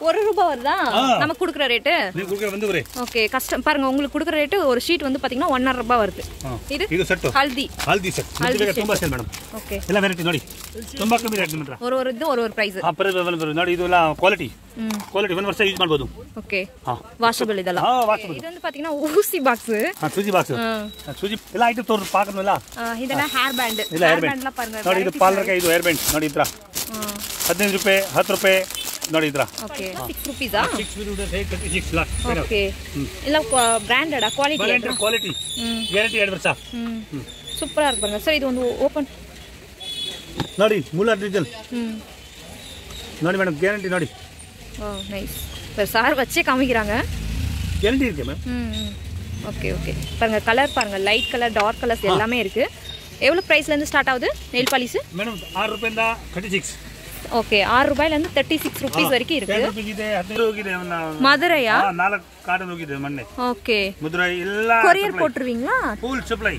ஒரு ரூபாய் வருதா நமக்கு கொடுக்குற ரேட்டு ನೀವು ಕುಡ್ಕೆ ಒಂದು ಬರೀ ஓகே கஷ்டம் பாருங்க உங்களுக்கு கொடுக்குற ரேட்டு ஒரு ஷீட் வந்து பாத்தீங்கன்னா ஒன்னரை ரூபாய் வருது இது ಇದು ಸೆಟ್ಟು ஹல்தி ಹಲ್ದಿ ಸೆಟ್ ಹಲ್ದಿ ತುಂಬಾ ಸೇಲ್ ಮೇಡಮ್ ஓகே ಎಲ್ಲ ವೆರೈಟಿ ನೋಡಿ ತುಂಬಾ ಕಮ್ಮಿ ರೇಟ್ ನಿಮ್ಮ ಹತ್ರ ஒரு ஒரு இது ஒரு ஒரு ப்ரைஸ் ಹಾಂ ಪರ ಬರ ನೋಡಿ ಇದು ಎಲ್ಲ ಕ್ವಾಲಿಟಿ ம் ಕ್ವಾಲಿಟಿ ಒಂದು ವರ್ಷ ಯೂಸ್ ಮಾಡ್ಬೋದು ஓகே ಹಾಂ வாஷபிள் இதெல்லாம் ಹಾಂ ವಾಚ್ இது வந்து பாத்தீங்கன்னா ஊசி பாக்ஸ் ಹಾಂ ಸೂಜಿ ಬಾಕ್ಸ್ ಸೂಜಿ ಎಲ್ಲ ಐಟಮ್ ತೋರ್ ಪಾಕಲ್ಲ இதெல்லாம் ஹேர் பேண்ட் ಇಲ್ಲ ஹேர் ಹೇರ್ ಬ್ಯಾಂಡ್ பேண்ட்லாம் பாருங்க ನೋಡಿ ಇದು ಪಾರ್ಲರ್ಗೆ ಇದು ಹೇರ್ ಬ್ಯಾಂಡ್ ನೋಡಿ ಇದ್ರ ಹದಿನೈದು ರೂಪಾಯಿ ಹತ್ತು ರೂಪಾಯಿ ನೋಡಿ ಇದ್ರ ಓಕೆ 6 ರೂಪೀಸಾ 6 ವಿಲ್ ಉಡರ್ ರೇಟ್ 36 ಲಾಕ್ ಓಕೆ ಇಲ್ಲ branded quality branded quality guarantee 2 ವರ್ಷ ಸೂಪರ್ ಆಗಿ ಬಂದ ಸರ್ ಇದು ಒಂದು ಓಪನ್ ನೋಡಿ ಮುಲ್ಲರ್ ಡೀಸೆಲ್ ನೋಡಿ ಮೇಡಮ್ ಗ್ಯಾರಂಟಿ ನೋಡಿ ವಾವ್ ನೈಸ್ சார் வச்சே காமிக்கிறாங்க கேரண்டி இருக்கு மேம் ஓகே ஓகே பாருங்க கலர் பாருங்க லைட் கலர் டார்க் கலர்ஸ் எல்லாமே இருக்கு எவ்வளோ ப்ரைஸ்லேருந்து ஸ்டார்ட் ஆகுது நெல் பாலிஸ் மேடம் ஆறு ரூபாய் தான் தேர்ட்டி சிக்ஸ் ருபீஸ் வரைக்கும் இருக்கு ಟೆನ್ ರುಪೀಸ್ ಇದೆ ಹದಿನೈದು ಹೋಗಿದೆ ಒಂದು மதுரையா ಹಾ, ನಾಲ್ಕು ಕಾಟನ್ ಹೋಗಿದೆ ಮೊನ್ನೆ ஓகே ಮುದ್ರೈ ಎಲ್ಲ courier போட்டுருவீங்களா full supply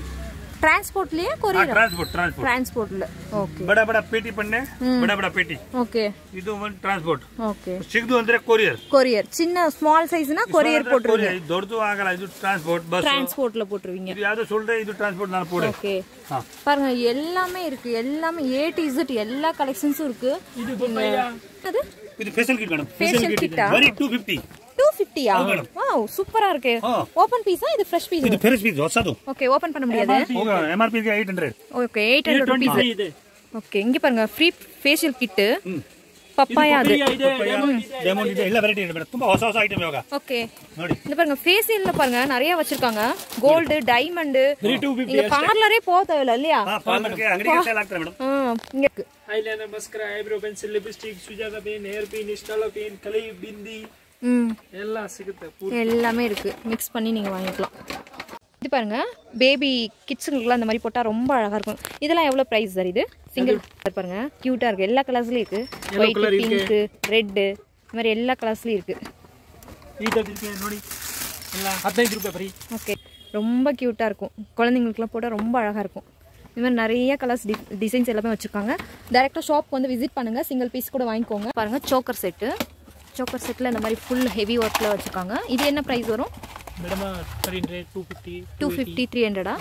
டிரான்ஸ்போர்ட்லயே courier transport transport டிரான்ஸ்போர்ட்ல okay ಬಡ ಬಡ ಪೇಟಿ ಪಣ್ಣೆ ಬಡ ಬಡ ಪೇಟಿ ஓகே ಇದು ಒಂದು ಟ್ರಾನ್ಸ್ಪೋರ್ಟ್ ஓகே ಸಿಗ್ದು ಅಂದ್ರೆ ಕೊರಿಯರ್ கொரியர் சின்ன ஸ்மால் சைஸ்னா கொரியர் போட்டுருவீங்க ಇದು ದೊಡ್ಡದು ಆಗಲ್ಲ ಇದು ಟ್ರಾನ್ಸ್ಪೋರ್ಟ್ ಬಸ್ டிரான்ஸ்போர்ட்ல போட்டுருவீங்க ಇದು ಯಾವ್ದು ಸೊಲ್ರೆ ಇದು ಟ್ರಾನ್ಸ್ಪೋರ್ಟ್ ನಾನು ಪೋಡೆ ஓகே ಹಾ பாருங்க எல்லாமே இருக்கு எல்லாமே ஏ டு இசட் எல்லா கலெக்ஷன்ஸும் இருக்கு அது ಇದು facial kit madam Facial kit ಆ? ಬರೀ ಟೂ ಫಿಫ್ಟಿ டூ ஃபிஃப்டியா வாவ் சூப்பரா இருக்கு ஆ. ஓபன் பீஸா இது ஃப்ரெஷ் பீஸ் ಇದು ಫೆರಸ್ ಪೀಸ್ ಹೊಸದು ஓகே ஓபன் பண்ண முடியாது ಎಮ್ ಆರ್ ಪಿಗೆ eight hundred okay eight hundred rupees okay இங்க பாருங்க ஃப்ரீ ஃபேஷியல் கிட்டு பப்பாயா அது ಡೈಮಂಡ್ ಇದೆ ಎಲ್ಲ ವೆರೈಟಿ ಇದೆ ಮೇಡಮ್ ತುಂಬಾ ಹೊಸ ಹೊಸ ಐಟಮ್ ಇವಾಗ ஓகே ನೋಡಿ இந்த பாருங்க ஃபேஷியல்ல பாருங்க நிறைய வச்சிருக்காங்க கோல்டு டைமண்ட் நீங்க பார்லரே போக தேவையில்ல இல்லையா ಹಾ ಪಾರ್ಲರ್ಗೆ ಅಂಗಡಿಗೆ ಸೇಲ್ ಆಗ್ತಾರೆ ಮೇಡಮ್ ஆ, இங்க இருக்கு eyeliner mascara eyebrow pencil lipstick Sujata pain hair pin ಇಷ್ಟಲ pain ಕಲೈ ಬಿಂದಿ எல்லாமே இருக்குது மிக்ஸ் பண்ணி நீங்கள் வாங்கிக்கலாம். இது பாருங்கள் பேபி கிட்ஸுங்களுக்குலாம் இந்த மாதிரி போட்டால் ரொம்ப அழகாக இருக்கும். இதெல்லாம் எவ்வளோ ப்ரைஸ் சார் சிங்கிள் பாருங்க. க்யூட்டாக இருக்குது எல்லா கலர்ஸ்லையும் இருக்குது ஒயிட் பிங்க்கு ரெட்டு இந்த மாதிரி எல்லா கலர்ஸ்லையும் இருக்குது ஓகே ரொம்ப க்யூட்டாக இருக்கும். குழந்தைங்களுக்குலாம் போட்டால் ரொம்ப அழகாக இருக்கும். இது மாதிரி நிறைய கலர்ஸ் டிசைன்ஸ் எல்லாமே வச்சுருக்காங்க. டேரெக்டாக ஷாப் வந்து விசிட் பண்ணுங்கள் சிங்கிள் பீஸ் கூட வாங்கிக்கோங்க. பாருங்கள் சோக்கர் செட்டு சாக்கர் செட்டில் இந்த மாதிரி ஃபுல் ஹெவி ஒர்க்கில் வச்சுருக்காங்க. இது என்ன ப்ரைஸ் வரும்? டூ ஃபிஃப்டி த்ரீ ஹண்ட்ரடா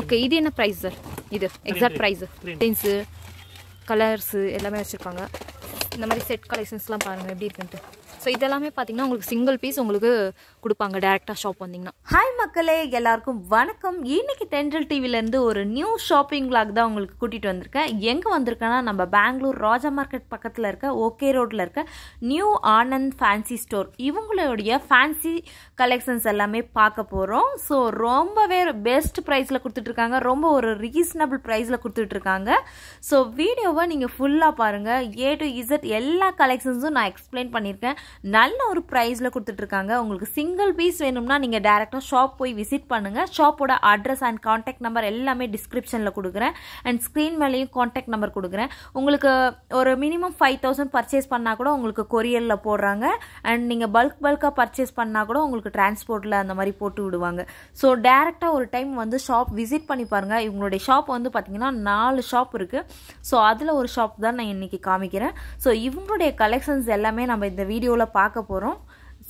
ஓகே இது என்ன ப்ரைஸ் சார் இது எக்ஸாக்ட் ப்ரைஸ் டின்ஸு கலர்ஸு எல்லாமே வச்சுருக்காங்க. இந்த மாதிரி செட் கலெக்ஷன்ஸ்லாம் பாருங்கள் எப்படி இருக்குன்ட்டு. ஸோ இதெல்லாமே பார்த்தீங்கன்னா உங்களுக்கு சிங்கிள் பீஸ் உங்களுக்கு கொடுப்பாங்க டேரெக்டாக ஷாப் வந்தீங்கன்னா. ஹாய் மக்களே எல்லாருக்கும் வணக்கம். இன்னைக்கு தென்றல் டிவிலேருந்து ஒரு நியூ ஷாப்பிங் விளாக் தான் உங்களுக்கு கூட்டிகிட்டு வந்திருக்கேன். எங்கே வந்திருக்கேன்னா நம்ம பெங்களூர் ராஜா மார்க்கெட் பக்கத்தில் இருக்க ஓகே ரோட்டில் இருக்க நியூ ஆனந்த் ஃபேன்சி ஸ்டோர் இவங்களுடைய ஃபேன்சி கலெக்ஷன்ஸ் எல்லாமே பார்க்க போகிறோம் ஸோ ரொம்பவே பெஸ்ட் ப்ரைஸில் கொடுத்துட்ருக்காங்க ரொம்ப ஒரு ரீசனபிள் ப்ரைஸில் கொடுத்துட்ருக்காங்க ஸோ வீடியோவை நீங்கள் ஃபுல்லாக பாருங்கள் ஏ டு இசட் எல்லா கலெக்ஷன்ஸும் நான் எக்ஸ்பிளைன் பண்ணியிருக்கேன். நல்ல ஒரு ப்ரைஸில் கொடுத்துட்ருக்காங்க. உங்களுக்கு சிங்கிள் பீஸ் வேணும்னா நீங்கள் டேரெக்டாக ஷாப் போய் விசிட் பண்ணுங்கள் ஷாப்போட அட்ரஸ் அண்ட் காண்டாக்ட் நம்பர் எல்லாமே டிஸ்கிரிப்ஷனில் கொடுக்குறேன். அண்ட் ஸ்க்ரீன் மேலேயும் காண்டாக்ட் நம்பர் கொடுக்குறேன். உங்களுக்கு ஒரு மினிமம் ஃபைவ் தௌசண்ட் பர்ச்சேஸ் பண்ணால் கூட உங்களுக்கு கொரியரில் போடுறாங்க. அண்ட் நீங்கள் பல்க் பல்காக பர்ச்சேஸ் பண்ணால் கூட உங்களுக்கு டிரான்ஸ்போர்ட்டில் அந்த மாதிரி போட்டு விடுவாங்க. ஸோ டேரெக்டாக ஒரு டைம் வந்து ஷாப் விசிட் பண்ணி பாருங்கள் இவங்களுடைய ஷாப் வந்து பார்த்தீங்கன்னா நாலு ஷாப் இருக்குது ஸோ அதில் ஒரு ஷாப் தான் நான் இன்னைக்கு காமிக்கிறேன். ஸோ இவங்களுடைய கலெக்ஷன்ஸ் எல்லாமே நம்ம இந்த வீடியோவில் பார்க்க போகிறோம்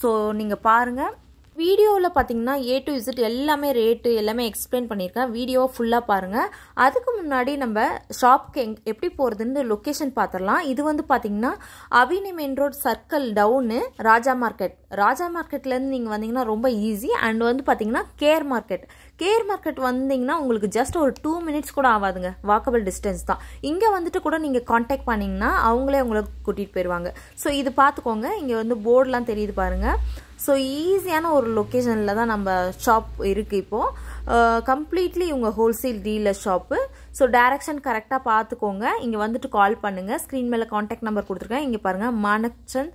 ஸோ நீங்கள் பாருங்கள் வீடியோவில் பார்த்தீங்கன்னா ஏ டு இசட் எல்லாமே ரேட்டு எல்லாமே எக்ஸ்பிளைன் பண்ணியிருக்கேன். வீடியோவை ஃபுல்லாக பாருங்கள் அதுக்கு முன்னாடி நம்ம ஷாப்க்கு எங் எப்படி போகிறதுன்னு லொக்கேஷன் பார்த்துடலாம் இது வந்து பார்த்தீங்கன்னா Avani main road circle town Raja market Raja மார்க்கெட்லேருந்து நீங்கள் வந்தீங்கன்னா ரொம்ப ஈஸி அண்ட் வந்து பார்த்தீங்கன்னா கேர் மார்க்கெட் கேர் மார்க்கெட் வந்தீங்கன்னா உங்களுக்கு ஜஸ்ட் ஒரு டூ மினிட்ஸ் கூட ஆகாதுங்க வாக்கபிள் டிஸ்டன்ஸ் தான். இங்கே வந்துட்டு கூட நீங்கள் காண்டாக்ட் பண்ணிங்கன்னா அவங்களே உங்களை கூட்டிகிட்டு போயிடுவாங்க ஸோ இது பார்த்துக்கோங்க இங்கே வந்து போர்டெலாம் தெரியுது பாருங்கள் ஸோ ஈஸியான ஒரு லொக்கேஷனில் தான் நம்ம ஷாப் இருக்குது இப்போது கம்ப்ளீட்லி இவங்க wholesale dealer shop so direction கரெக்டாக பார்த்துக்கோங்க இங்கே வந்துட்டு கால் பண்ணுங்கள் ஸ்க்ரீன் மேலே காண்டாக்ட் நம்பர் கொடுத்துருக்கேன். இங்கே பாருங்கள் மானக்சந்த்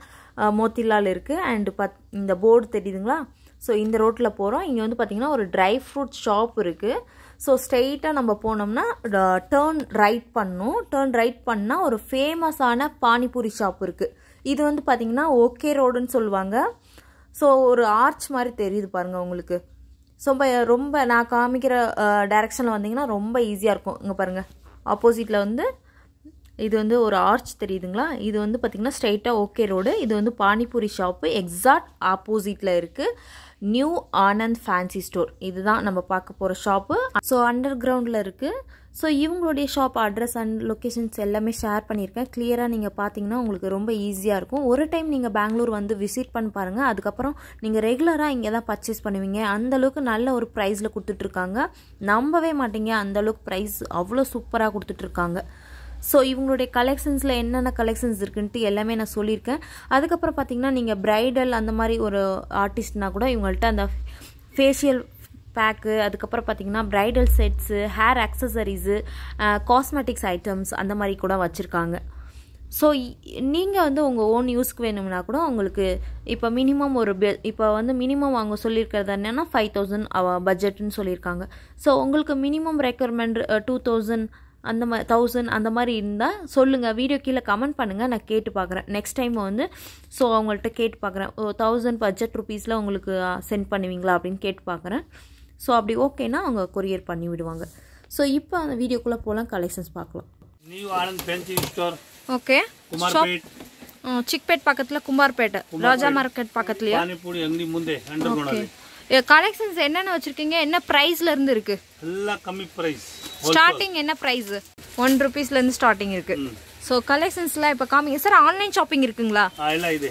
மோத்திலால் இருக்குது அண்டு பத் இந்த போர்டு தெரியுதுங்களா? ஸோ இந்த ரோட்டில் போகிறோம் இங்கே வந்து பார்த்திங்கன்னா ஒரு ட்ரை ஃப்ரூட் ஷாப் இருக்குது ஸோ ஸ்ட்ரெயிட்டாக நம்ம போனோம்னா டேர்ன் ரைட் பண்ணும். டேர்ன் ரைட் பண்ணால் ஒரு ஃபேமஸான பானிபூரி ஷாப் இருக்குது இது வந்து பார்த்திங்கன்னா ஓகே ரோடுன்னு சொல்லுவாங்க. ஸோ ஒரு ஆர்ச் மாதிரி தெரியுது பாருங்கள் உங்களுக்கு. ஸோ ரொம்ப நான் காமிக்கிற uh, டைரெக்ஷனில் வந்தீங்கன்னா ரொம்ப ஈஸியாக இருக்கும். இங்கே பாருங்கள் ஆப்போசிட்டில் வந்து இது வந்து ஒரு ஆர்ச் தெரியுதுங்களா? இது வந்து பார்த்திங்கன்னா ஸ்ட்ரைட்டாக ஓகே ரோடு இது வந்து பானிபூரி ஷாப்பு எக்ஸாக்ட் ஆப்போசிட்டில் இருக்குது நியூ ஆனந்த் ஃபேன்சி ஸ்டோர் இதுதான் நம்ம பார்க்க போகிற ஷாப்பு ஸோ அண்டர் கிரவுண்டில் இருக்குது ஸோ இவங்களுடைய ஷாப் அட்ரஸ் அண்ட் லொக்கேஷன்ஸ் எல்லாமே ஷேர் பண்ணியிருக்கேன். கிளியராக நீங்கள் பார்த்தீங்கன்னா உங்களுக்கு ரொம்ப ஈஸியாக இருக்கும். ஒரு டைம் நீங்கள் பெங்களூர் வந்து விசிட் பண்ணி பாருங்கள் அதுக்கப்புறம் நீங்கள் ரெகுலராக இங்கே தான் பர்ச்சேஸ் பண்ணுவீங்க. அந்த அளவுக்கு நல்ல ஒரு ப்ரைஸில் கொடுத்துட்ருக்காங்க நம்பவே மாட்டீங்க. அந்த அளவுக்கு ப்ரைஸ் அவ்வளோ சூப்பராக கொடுத்துட்ருக்காங்க ஸோ இவங்களுடைய கலெக்ஷன்ஸில் என்னென்ன கலெக்ஷன்ஸ் இருக்குன்ட்டு எல்லாமே நான் சொல்லியிருக்கேன். அதுக்கப்புறம் பார்த்தீங்கன்னா நீங்கள் பிரைடல் அந்த மாதிரி ஒரு ஆர்டிஸ்ட்னா கூட இவங்கள்ட்ட அந்த ஃபேஷியல் பேக்கு அதுக்கப்புறம் பார்த்தீங்கன்னா bridal sets hair accessories cosmetics items அந்த மாதிரி கூட வச்சுருக்காங்க. ஸோ நீங்கள் வந்து உங்கள் ஓன் யூஸ்க்கு வேணும்னா கூட உங்களுக்கு இப்போ மினிமம் ஒரு பில் இப்போ வந்து மினிமம் அவங்க சொல்லியிருக்கிறது என்னென்னா ஃபைவ் தௌசண்ட் பட்ஜெட்னு சொல்லியிருக்காங்க. ஸோ உங்களுக்கு மினிமம் ரெக்குயர்மெண்ட் டூ தௌசண்ட் அந்த மாதிரி தௌசண்ட் அந்த மாதிரி இருந்தால் சொல்லுங்கள் வீடியோ கீழே கமெண்ட் பண்ணுங்கள் நான் கேட்டு பார்க்குறேன் நெக்ஸ்ட் டைம் வந்து ஸோ அவங்கள்ட்ட கேட்டு பார்க்குறேன் ஓ தௌசண்ட் பட்ஜெட் ருபீஸில் உங்களுக்கு சென்ட் பண்ணுவீங்களா அப்படின்னு கேட்டு பார்க்குறேன் ஸோ அப்படி ஓகேனா அவங்க கொரியர் பண்ணி விடுவாங்க ஸோ இப்போ அந்த வீடியோக்குள்ளே போகலாம் கலெக்ஷன்ஸ் பார்க்கலாம் new Anand fancy store okay Kumarpet Chickpet பக்கத்தில் குமார்பேட்டை ராஜா மார்க்கெட் பக்கத்துலையா ಪಾನಿಪುರಿ ಅಂಗಡಿ ಮುಂದೆ ಅಂಡರ್ ஓகே கலெக்ஷன்ஸ் என்னென்ன வச்சுருக்கீங்க என்ன ப்ரைஸ்ல இருந்து இருக்கு ಎಲ್ಲ ಕಮ್ಮಿ ಪ್ರೈಸ್ ஸ்டார்டிங் என்ன ப்ரைஸ் ஒன் ருபீஸ்ல இருந்து ஸ்டார்டிங் இருக்கு. ஸோ கலெக்ஷன்ஸ்லாம் இப்போ காமிங்க சார் ஆன்லைன் ஷாப்பிங் இருக்குங்களா?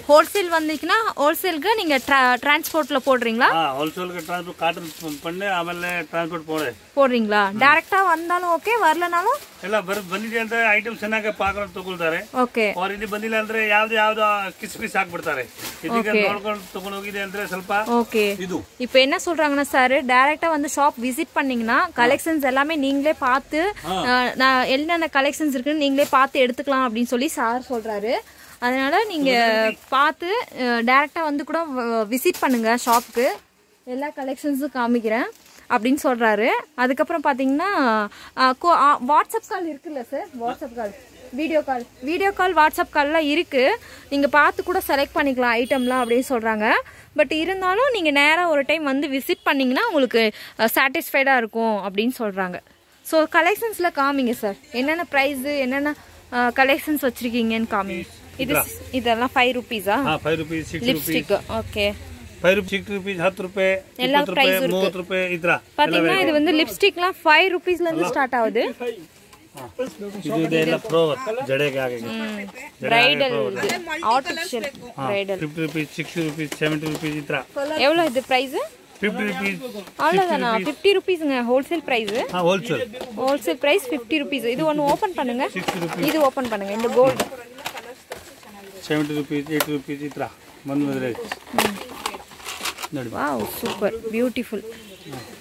ஹோல்சேல் வந்தீங்கன்னா ஹோல்சேலுக்கு நீங்கள் ட்ரான்ஸ்போர்ட்டில் போடுறீங்களா? ஹோல்சேலுக்கு ட்ரான்ஸ்போர்ட் காட்டன் பண்ணி அவன் ட்ரான்ஸ்போர்ட் போடுறேன் போடுறீங்களா டேரெக்டாக வந்தாலும் ಓಕೆ வரலனாலும் ಎಲ್ಲ ಬರ್ ಬಂದಿದೆ ಅಂತ ಐಟಮ್ ಚೆನ್ನಾಗಿ ಪಾಕೊಂಡು ತಗೊಳ್ತಾರೆ ಓಕೆ ಅವ್ರ ಇಲ್ಲಿ ಬಂದಿಲ್ಲ ಅಂದ್ರೆ ಯಾವ್ದು ಯಾವ್ದು ಕಿಸ್ ಪಿಸ್ ಹಾಕ್ಬಿಡ್ತಾರೆ ಇದೀಗ ನೋಡ್ಕೊಂಡು ತಗೊಂಡ್ ಹೋಗಿದೆ ಅಂದ್ರೆ ಸ್ವಲ್ಪ ஓகே ಇದು இப்போ என்ன சொல்றாங்கன்னா சார் டைரக்டா வந்து ஷாப் விசிட் பண்ணீங்கன்னா கலெக்ஷன்ஸ் எல்லாமே நீங்களே பார்த்து அஹ், நான் என்னென்ன கலெக்ஷன்ஸ் இருக்குன்னு நீங்களே பார்த்து எடுத்துக்கலாம் அப்படின்னு சொல்லி சார் சொல்றாரு அதனால நீங்க பார்த்து டைரக்டா வந்து கூட விசிட் பண்ணுங்க ஷாப்புக்கு எல்லா கலெக்ஷன்ஸும் காமிக்கிறேன் அப்படின்னு சொல்கிறாரு அதுக்கப்புறம் பார்த்தீங்கன்னா கோ வாட்ஸ்அப் கால் இருக்குல்ல sir? WhatsApp call. Video call. Video call WhatsApp கால்லாம் இருக்குது நீங்கள் பார்த்து கூட செலக்ட் பண்ணிக்கலாம் ஐட்டம்லாம் அப்படின்னு சொல்கிறாங்க பட் இருந்தாலும் நீங்கள் நேராக ஒரு டைம் வந்து விசிட் பண்ணிங்கன்னா உங்களுக்கு சாட்டிஸ்ஃபைடாக இருக்கும் அப்படின்னு சொல்கிறாங்க ஸோ கலெக்ஷன்ஸில் காமிங்க சார். என்னென்ன ப்ரைஸு என்னென்ன கலெக்ஷன்ஸ் வச்சுருக்கீங்கன்னு காமிங்க. இது? இதெல்லாம் five ருபீஸா lipstick okay Rupees six rupees lipstick okay five rupees six rupees ಹತ್ತು ರೂಪಾಯಿ ಎಲ್ಲ ಇಪ್ಪತ್ತು price ರೂಪಾಯಿ ಇರುತ್ತೆ. ಮೂವತ್ತು ರೂಪಾಯಿ ಈ ತರ பார்த்தீங்கன்னா இது வந்து லிப்ஸ்டிக்லாம் ஃபைவ் ருபீஸ்லேருந்து ஸ்டார்ட் ஆகுது ಇದು ಇದೆಲ್ಲ ಫ್ಲೋವರ್ ಜಡೆಗೆ ಹಾಗೆ பிரைடல் இது artificial bridal fifty rupees sixty rupees seventy rupees ಈ ತರ எவ்வளோ இது ப்ரைஸு ಫಿಫ್ಟಿ ರುಪೀಸ್ அவ்வளோதானா ஃபிஃப்டி ருபீஸுங்க ஹோல்சேல் ப்ரைஸு ಹಾ wholesale wholesale price fifty rupees இது ஒன்று ஓப்பன் பண்ணுங்க ಸಿಕ್ಸ್ಟಿ ರುಪೀಸ್ இது ஓப்பன் பண்ணுங்க இந்த gold seventy rupees eighty rupees ಈ ತರ ಬಂದು ಬಂದ್ರೆ ನೋಡಿ வாவ் சூப்பர் பியூட்டிஃபுல்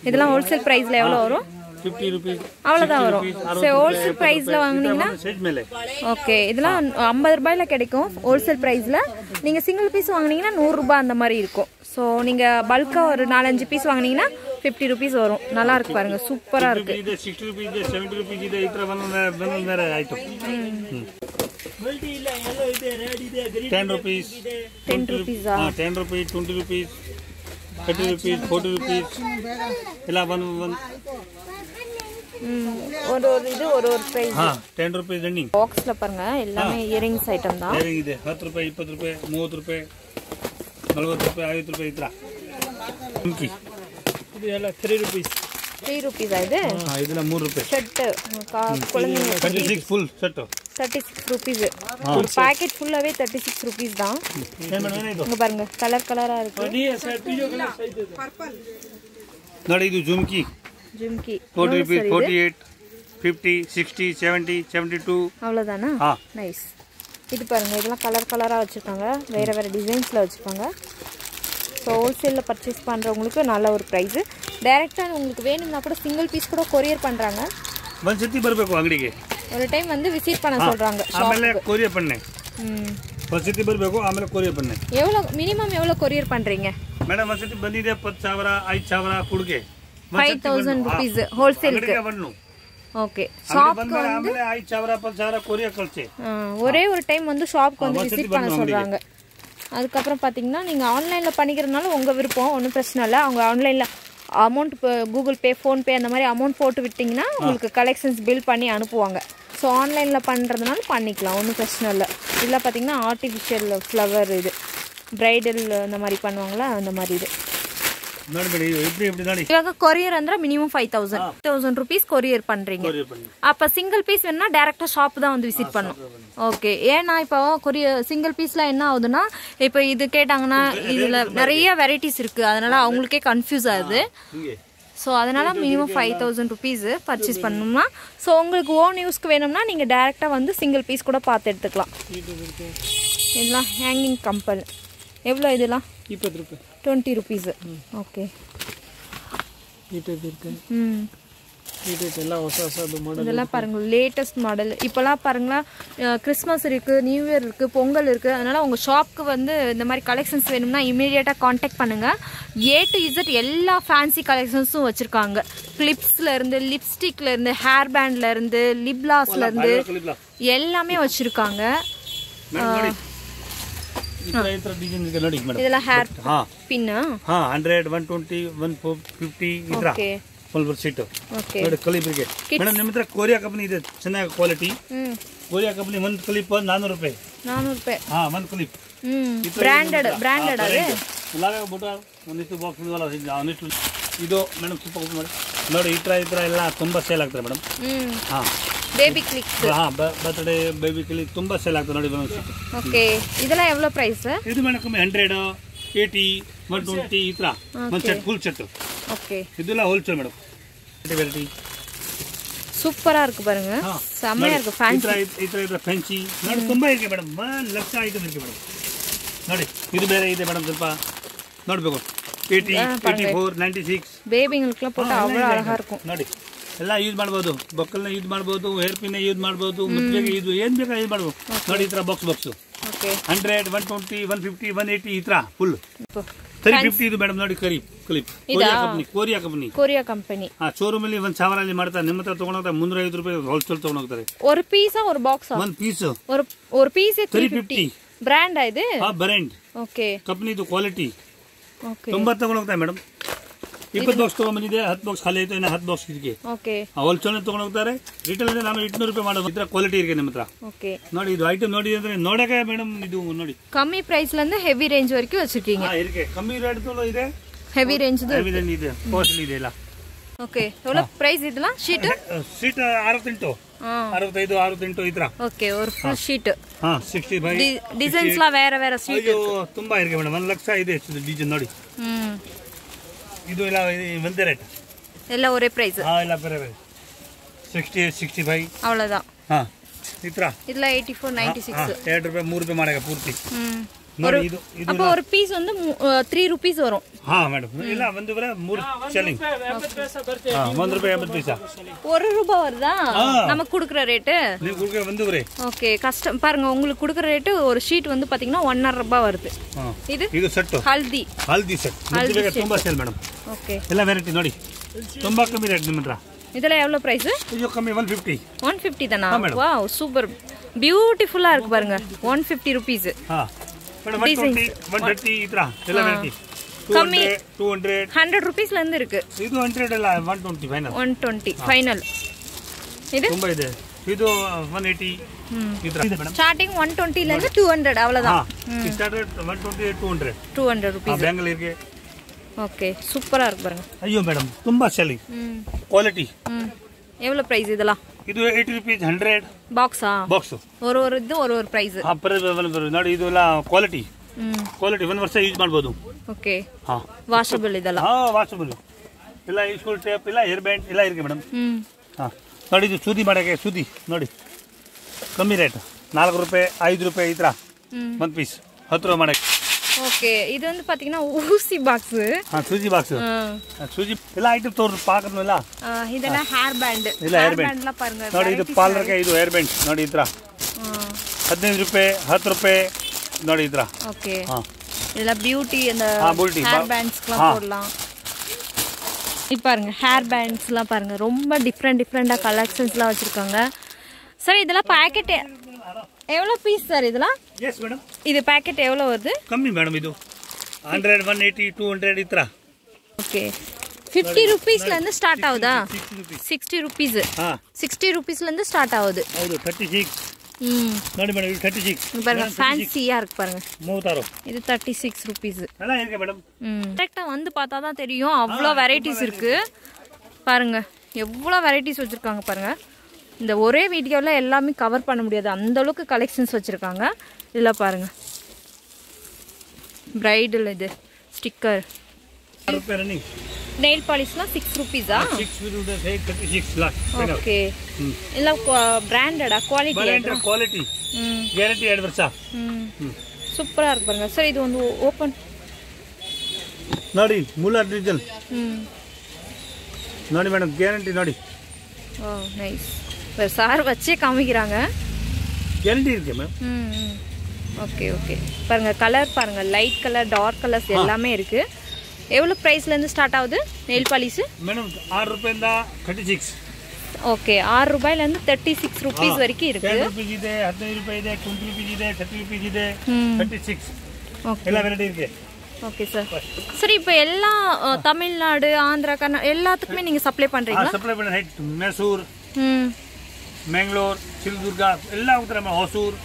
இதெல்லாம் ஹோல்சேல் ப்ரைஸில் எவ்வளோ வரும் ಫಿಫ್ಟಿ ರುಪೀಸ್ அவ்வளோதான் வரும் சரி ஹோல்சேல் ப்ரைஸில் வாங்குனீங்கன்னா ಸೈಜ್ ಮೇಲೆ ஓகே இதெல்லாம் ஐம்பது ரூபாயில கிடைக்கும் ஹோல்சேல் ப்ரைஸில் நீங்கள் சிங்கிள் பீஸ் வாங்குனீங்கன்னா நூறுரூபா அந்த மாதிரி இருக்கும் ஸோ நீங்கள் பல்காக ஒரு நாலஞ்சு பீஸ் வாங்குனீங்கன்னா ஃபிஃப்டி ருபீஸ் வரும் நல்லா இருக்கு பாருங்க சூப்பராக இருக்கு ಇದೆ ಸಿಕ್ಸ್ಟಿ ರುಪೀಸ್ ಇದೆ ಸೆವೆಂಟಿ ರುಪೀಸ್ ಇದೆ ಈ ತರ ಬಂದ ಬಂದ ಬೇರೆ ಆಯ್ತು ten rupees ten ருபீஸா ten rupees twenty rupees thirty rupees forty rupees எல்லாம் ஒன் ஒன் ஒரு ஒரு இது ஒரு ஒரு பிரைஸ் ಹಾ 10 ರೂಪಾಯಿ ರನ್ನಿಂಗ್ ಬಾಕ್ಸ್ ಲ ಪರಂಗ ಎಲ್ಲಾನೇ ಇಯರಿಂಗ್ಸ್ ಐಟಮ್ ದಾ ಇಯರಿಂಗ್ ಇದೆ 10 ರೂಪಾಯಿ 20 ರೂಪಾಯಿ 30 ರೂಪಾಯಿ 40 ರೂಪಾಯಿ 50 ರೂಪಾಯಿ ಇತ್ರ ಇಂಕಿ ಇದು ಎಲ್ಲ 3 ರೂಪೀಸ್ 3 ರೂಪೀಸ್ ಇದೆ ಹಾ ಇದೆಲ್ಲ 3 ರೂಪಾಯಿ ಶರ್ಟ್ ಕೊಳಂಗಿ 36 full shirt thirty six rupees ஒரு பாக்கெட் ஃபுல்லாகவே தேர்ட்டி சிக்ஸ் ருபீஸ் தான் ಏನು ಮೇಡಮ್ ಏನಿದು இங்க பாருங்க கலர் கலராக இருக்கு ನೀ ಸರ್ ಪಿಜೋ ಕಲರ್ ಸಹಿತ ನೋಡಿ ಇದು jhumki jhumki forty rupees forty eight fifty sixty seventy seventy two அவ்வளோதானா ಹಾಂ நைஸ் இது பாருங்க இதெல்லாம் கலர் கலராக வச்சுருக்காங்க வேறு வேறு டிசைன்ஸில் வச்சுருக்காங்க ஸோ ஹோல்சேலில் பர்ச்சேஸ் பண்ணுறவங்களுக்கு நல்ல ஒரு ப்ரைஸு டைரெக்டாக உங்களுக்கு வேணும்னா கூட சிங்கிள் பீஸ் கூட கொரியர் பண்ணுறாங்க ಒಂದು ಸತಿ ಬರಬೇಕು ಅಂಗಡಿಗೆ ஒரு டைம் வந்து விசிட் பண்ண சொல்கிறாங்க ಆಮೇಲೆ ಕೊರಿಯರ್ ಪಣ್ಣೆ ம் ಒಂದು ಸತಿ ಬರಬೇಕು ಆಮೇಲೆ ಕೊರಿಯರ್ ಪಣ್ಣೆ எவ்வளோ மினிமம் எவ்வளோ கொரியர் பண்ணுறீங்க ಮೇಡಮ್ ಒಂದು ಸತಿ ಬಂದಿದೆ ಹತ್ತು ಸಾವಿರ ಐದು ಸಾವಿರ ಕುಡ್ಗೆ ஃபைவ் தௌசண்ட் ருபீஸ் ஹோல்சேலுக்கு ಅಂಗಡಿಗೆ ಬಣ್ಣು ஓகே ಅಂಗಡಿ ಬಂದ್ಮೇಲೆ ಆಮೇಲೆ ಐದು ಸಾವಿರ ಹತ್ತು ಸಾವಿರ ಕೊರಿಯರ್ ಕಳಿಸಿ ஒரே ஒரு டைம் வந்து ஷாப்க்கு வந்து வசதி விசிட் பண்ண பண்ணுவோம் சொல்கிறாங்க அதுக்கப்புறம் பார்த்தீங்கன்னா நீங்கள் ஆன்லைனில் பண்ணிக்கிறதுனால உங்கள் விருப்பம் ஒன்றும் பிரச்சனை இல்லை அவங்க ஆன்லைனில் அமௌண்ட் இப்போ கூகுள் பே ஃபோன்பே அந்த மாதிரி அமௌண்ட் போட்டு விட்டிங்கன்னா உங்களுக்கு கலெக்ஷன்ஸ் பில் பண்ணி அனுப்புவாங்க. ஸோ ஆன்லைனில் பண்ணுறதுனால பண்ணிக்கலாம் ஒன்றும் பிரச்சனை இல்லை. இதில் பார்த்தீங்கன்னா ஆர்டிஃபிஷியல் ஃப்ளவர் இது பிரைடல் அந்த மாதிரி பண்ணுவாங்களா அந்த மாதிரி இது. ಇವಾಗ ಕೊರಿಯರ್ ಅಂದ್ರೆ minimum five thousand thousand rupees courier பண்றீங்க ಕೊರಿಯರ್ ಬನ್ನಿ அப்ப சிங்கிள் பீஸ் வேணா டேரக்டா ஷாப் தான் வந்து விசிட் பண்ணும் ஓகே ஏன்னா இப்போ கொரியர் சிங்கிள் பீஸ்ல என்ன ஆகுதுன்னா இப்போ இது கேட்டாங்கன்னா இதுல நிறைய வெரைட்டிஸ் இருக்கு அதனால அவங்களுக்கே கன்ஃபியூஸ் ஆகுது ಹಿಂಗೆ ஸோ அதனால minimum five thousand rupees purchase பண்ணணும்னா ஸோ உங்களுக்கு ஓன் யூஸ்க்கு வேணும்னா நீங்கள் டேரெக்டாக வந்து சிங்கிள் பீஸ் கூட பார்த்து எடுத்துக்கலாம் இதெல்லாம் ஹேங்கிங் கம்பல் எவ்வளோ இதெல்லாம் ಇಪ್ಪತ್ತು ರೂಪಾಯಿ டுவெண்ட்டி ருபீஸு. ஓகே. ம். இதெல்லாம் பாருங்க லேட்டஸ்ட் மாடல் இப்போலாம் பாருங்களா கிறிஸ்மஸ் இருக்குது நியூ இயர் இருக்குது பொங்கல் இருக்குது அதனால் உங்கள் ஷாப்க்கு வந்து இந்த மாதிரி கலெக்ஷன்ஸ் வேணும்னா இமீடியட்டாக காண்டாக்ட் பண்ணுங்கள் ஏ டு இசட் எல்லா ஃபேன்சி கலெக்ஷன்ஸும் வச்சுருக்காங்க. கிளிப்ஸ்லேருந்து லிப்ஸ்டிக்லேருந்து ஹேர் பேண்ட்லேருந்து லிப்லாஸ்லேருந்து எல்லாமே வச்சுருக்காங்க. ನೋಡಿ madam. Hundred one twenty one fifty madam Korea company ಇದೆ ಚೆನ್ನಾಗಿ ಕ್ವಾಲಿಟಿ ಕೊರಿಯಾ ಕಂಪನಿ ಒಂದು ಕ್ಲಿಪ್ ನಾನ್ನೂರು ರೂಪಾಯಿ. ರೂಪಾಯಿ. ಹಾ ಒಂದು ಕ್ಲಿಪ್ ಬ್ರ್ಯಾಂಡೆಡ್ ಬ್ರ್ಯಾಂಡೆಡ್ ಬಾಕ್ಸ್ ಇದು ಮೇಡಮ್. ಸ್ವಲ್ಪ ಮಾಡಿ. ನೋಡಿ ಈ ತರ ಈ ತರ ಎಲ್ಲ ತುಂಬಾ ಸೇಲ್ ಆಗ್ತಾರೆ ಮೇಡಮ್. ಹಾ. ಬೇಬಿ ಕ್ಲಿಕ್ ಹಾಂ ಬರ್ತಡೇ ಬೇಬಿ ಕ್ಲಿಕ್ ತುಂಬ ಸೇಲ್ ಆಗ್ತದೆ ನೋಡಿ ಓಕೆ ಇದೆಲ್ಲ ಎವ್ಲೋ ಪ್ರೈಸ್ ಇದು madam hundred eighty one twenty ಈ ಥರ ಒಂದು ಸೆಟ್ ಫುಲ್ ಸೆಟ್ ಓಕೆ ಇದೆಲ್ಲ ಹೋಲ್ಸೇಲ್ ಮೇಡಮ್ ವೆರೈಟಿ ಸೂಪರಾக இருக்குது பாருங்க செம்மையாக இருக்குது ஃபேன்சி ಈ ಥರ ಈ ಫ್ಯಾನ್ಸಿ ನೋಡಿ ತುಂಬ ಇದೆ ಮೇಡಮ್ ಲಕ್ಷ ಐಟಮ್ ಇದೆ ಮೇಡಮ್ ನೋಡಿ ಇದು ಬೇರೆ ಇದೆ ಮೇಡಮ್ ಸ್ವಲ್ಪ ನೋಡಬೇಕು eighty eighty four ninety six பேபிங்களுக்குலாம் போட்டால் அவ்வளோ அழகாக இருக்கும் ಎಲ್ಲ ಯೂಸ್ ಮಾಡ್ಬೋದು. ಬೊಕ್ಕಲ್ನ ಯೂಸ್ ಮಾಡ್ಬೋದು ಹೇರ್ ಪಿನ್ ಯೂಸ್ ಮಾಡ್ಬೋದು ಮುತ್ತಿಗೆ ಯೂಸ್ ಏನು ಬೇಕಾ ಯೂಸ್ ಮಾಡ್ಬೋದು. ನೋಡಿ ಈ ಥರ box box hundred one twenty one fifty one eighty ಈ ಥರ ಫುಲ್ ಸರಿ ಫಿಫ್ಟಿ ಇದು ಮೇಡಮ್ ನೋಡಿ ಕರಿ clip Korea company Korea company Korea company ಆ ಶೋರೂಮ್ ಅಲ್ಲಿ ಒಂದ್ ಸಾವಿರ ಅಲ್ಲಿ ಮಾಡ್ತಾರೆ. ನಿಮ್ಮ ಹತ್ರ ತಗೊಂಡೋಗ್ತಾರೆ ಮುನ್ನೂರ ಐದು ರೂಪಾಯಿ ಹೋಲ್ಸೇಲ್ ತಗೊಂಡೋಗ್ತಾರೆ ಒಂದು ಪೀಸ್ ಒಂದು ಬಾಕ್ಸ್ ಒಂದು ಪೀಸ್ ಒಂದು ಪೀಸ್ ತ್ರೀ ಫಿಫ್ಟಿ ಬ್ರ್ಯಾಂಡ್ ಇದೆ? ಹಾ ಬ್ರ್ಯಾಂಡ್ ಓಕೆ ಕಂಪನಿದು ಕ್ವಾಲಿಟಿ ಓಕೆ ತೊಂಬತ್ತು ತಗೊಂಡೋಗ್ತಾರೆ ಮೇಡಮ್ ಇಪ್ಪತ್ತು ಬಾಕ್ಸ್ ತಗೊಂಡ್ಬಂದಿದೆ ಹತ್ತು ಬಾಕ್ಸ್ ಖಾಲಿ ಆಯ್ತು ಬಾಕ್ಸ್ ಇರ್ಗೆ. ಓಕೆ ಹೋಲ್ಸೇಲ್ ತಗೊಂಡು ಹೋಗ್ತಾರೆ ರಿಟೇಲ್ ಅಂದ್ರೆ ನಾನು ಇಟ್ನೂರು ರೂಪಾಯಿ ಮಾಡೋದು ಇದ್ರ ಕ್ವಾಲಿಟಿ ಇರಿಗೆ ನಿಮ್ಮ ನೋಡಿ ಇದು ಐಟಮ್ ನೋಡಿ ಅಂದ್ರೆ ನೋಡಕ್ಕೆ ಮೇಡಮ್ ಇದು ನೋಡಿ. ಕಮ್ಮಿ ಪ್ರೈಸ್ ಹೆವಿ ರೇಂಜ್ ரேஞ்ச் வரைக்கும் வச்சிருக்கீங்க ಕಮ್ಮಿ ರೇಟ್ ಇದೆ. ಹೆವಿ ರೇಂಜ್ ಇದೆ ಕಾಸ್ಟ್ಲಿ ಇದೆ ಇಲ್ಲ ಓಕೆ ಪ್ರೈಸ್ ಶೀಟ್ ಶೀಟ್ 68 65 68 ಇದ್ರ ಓಕೆ ಬೈ ಡಿಸೈನ್ಸ್ ಲಾ ಬೇರೆ ಬೇರೆ ಶೀಟ್ ತುಂಬಾ ಇರ್ಗೆ ಮೇಡಮ್ 1 ಲಕ್ಷ ಇದೆ ಡಿಸೈನ್ ನೋಡಿ. ಹ್ಮ್. ಇದು ಇಲ್ಲ ಒಂದೇ ರೇಟ್ ಎಲ್ಲ ಒರೇ ಪ್ರೈಸ್ ಹಾ ಎಲ್ಲ ಬೇರೆ ಬೇರೆ. 60 65 ಅವಳದ. ಹಾ ಇತ್ರ ಇಲ್ಲ 84 96 2 ರೂಪಾಯಿ 3 ರೂಪಾಯಿ ಮಾಡಕ ಪೂರ್ತಿ. ನೋಡಿ ಇದು ಇದು அப்போ ஒரு பீஸ் வந்து த்ரீ ருபீஸ் வரும் ಹಾ ಮೇಡಮ್ ಇಲ್ಲ ಒಂದು ಬರ ಮೂರು ಸೆಲ್ಲಿಂಗ್ ಎಂಬತ್ತು ಪೈಸೆ ಬರ್ತೇವೆ ಹಾ ಒಂದು ರೂಪಾಯಿ ಎಂಬತ್ತು ಪೈಸಾ ஒரு ரூபாய் வருதா ஆ. நமக்கு கொடுக்குற ரேட்டு ನೀವು ಗುಡ್ಗೆ ಒಂದು ಬರೀ ஓகே கஷ்டம் பாருங்க உங்களுக்கு கொடுக்குற ரேட்டு ஒரு ஷீட் வந்து பார்த்தீங்கன்னா ஒன்றரை ரூபாய் வருது ಹಾ இது ಇದು ಸೆಟ್ಟು ஹல்தி ಹಲ್ದಿ ಸೆಟ್ ಬೇಕಾದ್ರೆ ತುಂಬಾ ಸೇಲ್ ಮೇಡಮ್ ஓகே ಎಲ್ಲ ವೆರೈಟಿ ನೋಡಿ ತುಂಬಾ ಕಮ್ಮಿ ರೇಟ್ ನಿಮ್ಮ ಹತ್ರ இதெல்லாம் எவ்வளோ ப்ரைஸு ಅಯ್ಯೋ ಕಮ್ಮಿ ಒನ್ ಫಿಫ್ಟಿ ஒன் ஃபிஃப்டி தானா ஆ, madam. வாவ் சூப்பர் பியூட்டிஃபுல்லாக இருக்கு பாருங்க ஒன் ஃபிஃப்டி ருபீஸு ಹಾ madam one twenty one thirty ಈ ಥರ ಎಲ್ಲ ವೆರೈಟಿ ಟೂ ಕಮ್ಮಿ. ಹಂಡ್ರೆಡ್ ಟೂ ಹಂಡ್ರೆಡ್ ஹண்ட்ரட் ருபீஸ்லேருந்து இருக்கு ಇದು ಹಂಡ್ರೆಡ್ ಅಲ್ಲ one twenty final one twenty final இது ತುಂಬಾ ಇದೆ ಇದು ಒನ್ ಏಯ್ಟಿ ಈ ಥರ ಇದೆ madam starting one டுவெண்ட்டிலேருந்து two hundred ಹಾ அவ்வளோதான் started one twenty two hundred two hundred ಆ ருபீஸ் ಬ್ಯಾಂಗ್ಳೂರ್ಗೆ ஓகே சூப்பராக இருக்கு பாருங்க ಅಯ್ಯೋ ಮೇಡಮ್ ತುಂಬಾ ಸೆಲ್ಲಿಂಗ್ ம் ಕ್ವಾಲಿಟಿ ம் எவ்வளோ ಪ್ರೈಸ್ ಇದಲ್ಲ ಇದು ಏಯ್ಟಿ ರುಪೀಸ್ ಹಂಡ್ರೆಡ್ ಬಾಕ್ಸಾ ಬಾಕ್ಸ್ ஒரு ಇದು இது ஒரு ಪ್ರೈಸ್ ಆ ಪ್ರೈಸ್ ನೋಡಿ ಇದು ಎಲ್ಲ ಕ್ವಾಲಿಟಿ ಕ್ವಾಲಿಟಿ ಒಂದು ವರ್ಷ ಯೂಸ್ ಮಾಡಬಹುದು ಓಕೆ ಹಾ. ವಾಷಬಲ್ ಇದಲ್ಲ? ಹಾ ವಾಷಬಲ್ ಇಲ್ಲ ಸ್ಕೂಲ್ ಟೇಪ್ ಇಲ್ಲ ಹೇರ್ ಬ್ಯಾಂಡ್ ಇಲ್ಲ ಇರಿಗೆ ಮೇಡಮ್ ಹಾ. ನೋಡಿ ಇದು ಸೂದಿ ಮಾಡಕ್ಕೆ ಸೂದಿ ನೋಡಿ. ಕಮ್ಮಿ ರೇಟ್ 4 ರೂಪಾಯಿ 5 ರೂಪಾಯಿ ಇದ್ರಾ ಒಂದು ಪೀಸ್ ಹತ್ತು ರೂಪಾಯಿ ಮಾಡಕ್ಕೆ. ஓகே இது வந்து பார்த்தீங்கன்னா ஊசி பாக்ஸு ಹಾಂ ಸೂಜಿ ಬಾಕ್ಸ್ ಸೂಜಿ ಎಲ್ಲ ಐಟಮ್ ತೋರ್ದು ಪಾಕದ್ನೆಲ್ಲ இதெல்லாம் ஹேர் பேண்ட் ಇಲ್ಲ ಹೇರ್ ಬ್ಯಾಂಡ್ பேண்ட்லாம் பாருங்க ನೋಡಿ ಇದು ಪಾರ್ಲರ್ಗೆ ಇದು ಹೇರ್ ಬ್ಯಾಂಡ್ ನೋಡಿ ಈ ಥರ ಹದಿನೈದು ರೂಪಾಯಿ ಹತ್ತು ರೂಪಾಯಿ ನೋಡಿ ಈ ಥರ ஓகே ಹಾಂ இதெல்லாம் பியூட்டி அந்த ஆ, beauty. ஹேர் பா- பேண்ட்ஸ்க்குலாம் ஆ. போடலாம் இப்போ பாருங்க ஹேர் பேண்ட்ஸ்லாம் பாருங்க ரொம்ப டிஃப்ரெண்ட் டிஃப்ரெண்டாக கலெக்ஷன்ஸ்லாம் வச்சுருக்காங்க சார் இதெல்லாம் பேக்கெட் எவ்வளோ பீஸ் சார் இதெல்லாம்? எஸ் மேடம் இது பேக்கெட் எவ்வளோ வருது? கம்மி மேடம் இது. Hundred one eighty two hundred இத்தரா. Okay fifty ருபீஸ்லேருந்து ஸ்டார்ட் ஆகுதா? சிக்ஸ்டி ருபீஸ் சிக்ஸ்டி ருபீஸ்லேருந்து ஸ்டார்ட் ஆகுது. தேர்ட்டி ತರ್ಟಿ ம். ನೋಡಿ ಮೇಡಮ್ ಇದು ತರ್ಟಿ ಸಿಕ್ಸ್ பாருங்க ஃபேன்சியா இருக்கு பாருங்க. ಮೂವತ್ತಾರು இது தேர்ட்டி சிக்ஸ் ருபீஸ் நல்லா இருக்கு மேடம் கரெக்டாக வந்து பார்த்தா தான் தெரியும். அவ்வளோ வெரைட்டிஸ் இருக்குது பாருங்க எவ்வளோ வெரைட்டிஸ் வச்சுருக்காங்க பாருங்கள் இந்த ஒரே வீடியோவில் எல்லாமே கவர் பண்ண முடியாது அந்த அளவுக்கு கலெக்ஷன்ஸ் வச்சுருக்காங்க இதில் பாருங்க பிரைடல் இது ஸ்டிக்கர் ಆರು ರೂಪಾಯಿ ರನ್ನಿಂಗ್ நெயில் பாலிஷ்லாம் six ருபீஸா six thirty six last okay எல்லாம் பிராண்டடா குவாலிட்டி ಬರಂಟ್ರ ಕ್ವಾಲಿಟಿ ம் ಗ್ಯಾರಂಟಿ ಎರಡು ವರ್ಷ ம் சூப்பராக இருக்கு பாருங்க சார் இது வந்து ஓப்பன் ನೋಡಿ ಮೂಲ ಡೀಸೆಲ್ ம் ನೋಡಿ ಮೇಡಮ್ ಗ್ಯಾರಂಟಿ ನೋಡಿ ஓ இப்போ சார் வச்சே காமிக்கிறாங்க. எல்டி இருக்கு மேம் ம். Okay okay. பாருங்கள் கலர் பாருங்கள் லைட் கலர் டார்க் கலர்ஸ் எல்லாமே இருக்குது எவ்வளோ ப்ரைஸ்லேருந்து ஸ்டார்ட் ஆகுது? நெயில் பாலிஷு மேடம் ஆறு ரூபாய் தேர்ட்டி சிக்ஸ் ಓಕೆ ಆರು ರೂಪಾಯಿಲಿಂದ ತರ್ಟಿ ಸಿಕ್ಸ್ ರುಪೀಸ್ ವರೆಗೆ ಇರುತ್ತೆ ರುಪೀಸ್ ಇದೆ ಹದಿನೈದು ರೂಪಾಯಿ ಇದೆ ಟ್ವೆಂಟಿ ஓகே. சார் சார் இப்போ எல்லா தமிழ்நாடு ஆந்திரா கர்நாடகா எல்லாத்துக்குமே நீங்கள் சப்ளை பண்ணுறீங்களா சப்ளை பண்ண மைசூர் ம். ಮ್ಯಾಂಗ್ಳೂರ್ ಚಿತ್ರದುರ್ಗ ಎಲ್ಲ ಹೋಗ್ತಾರೆ ಮೇಡಮ್ ಹೊಸೂರು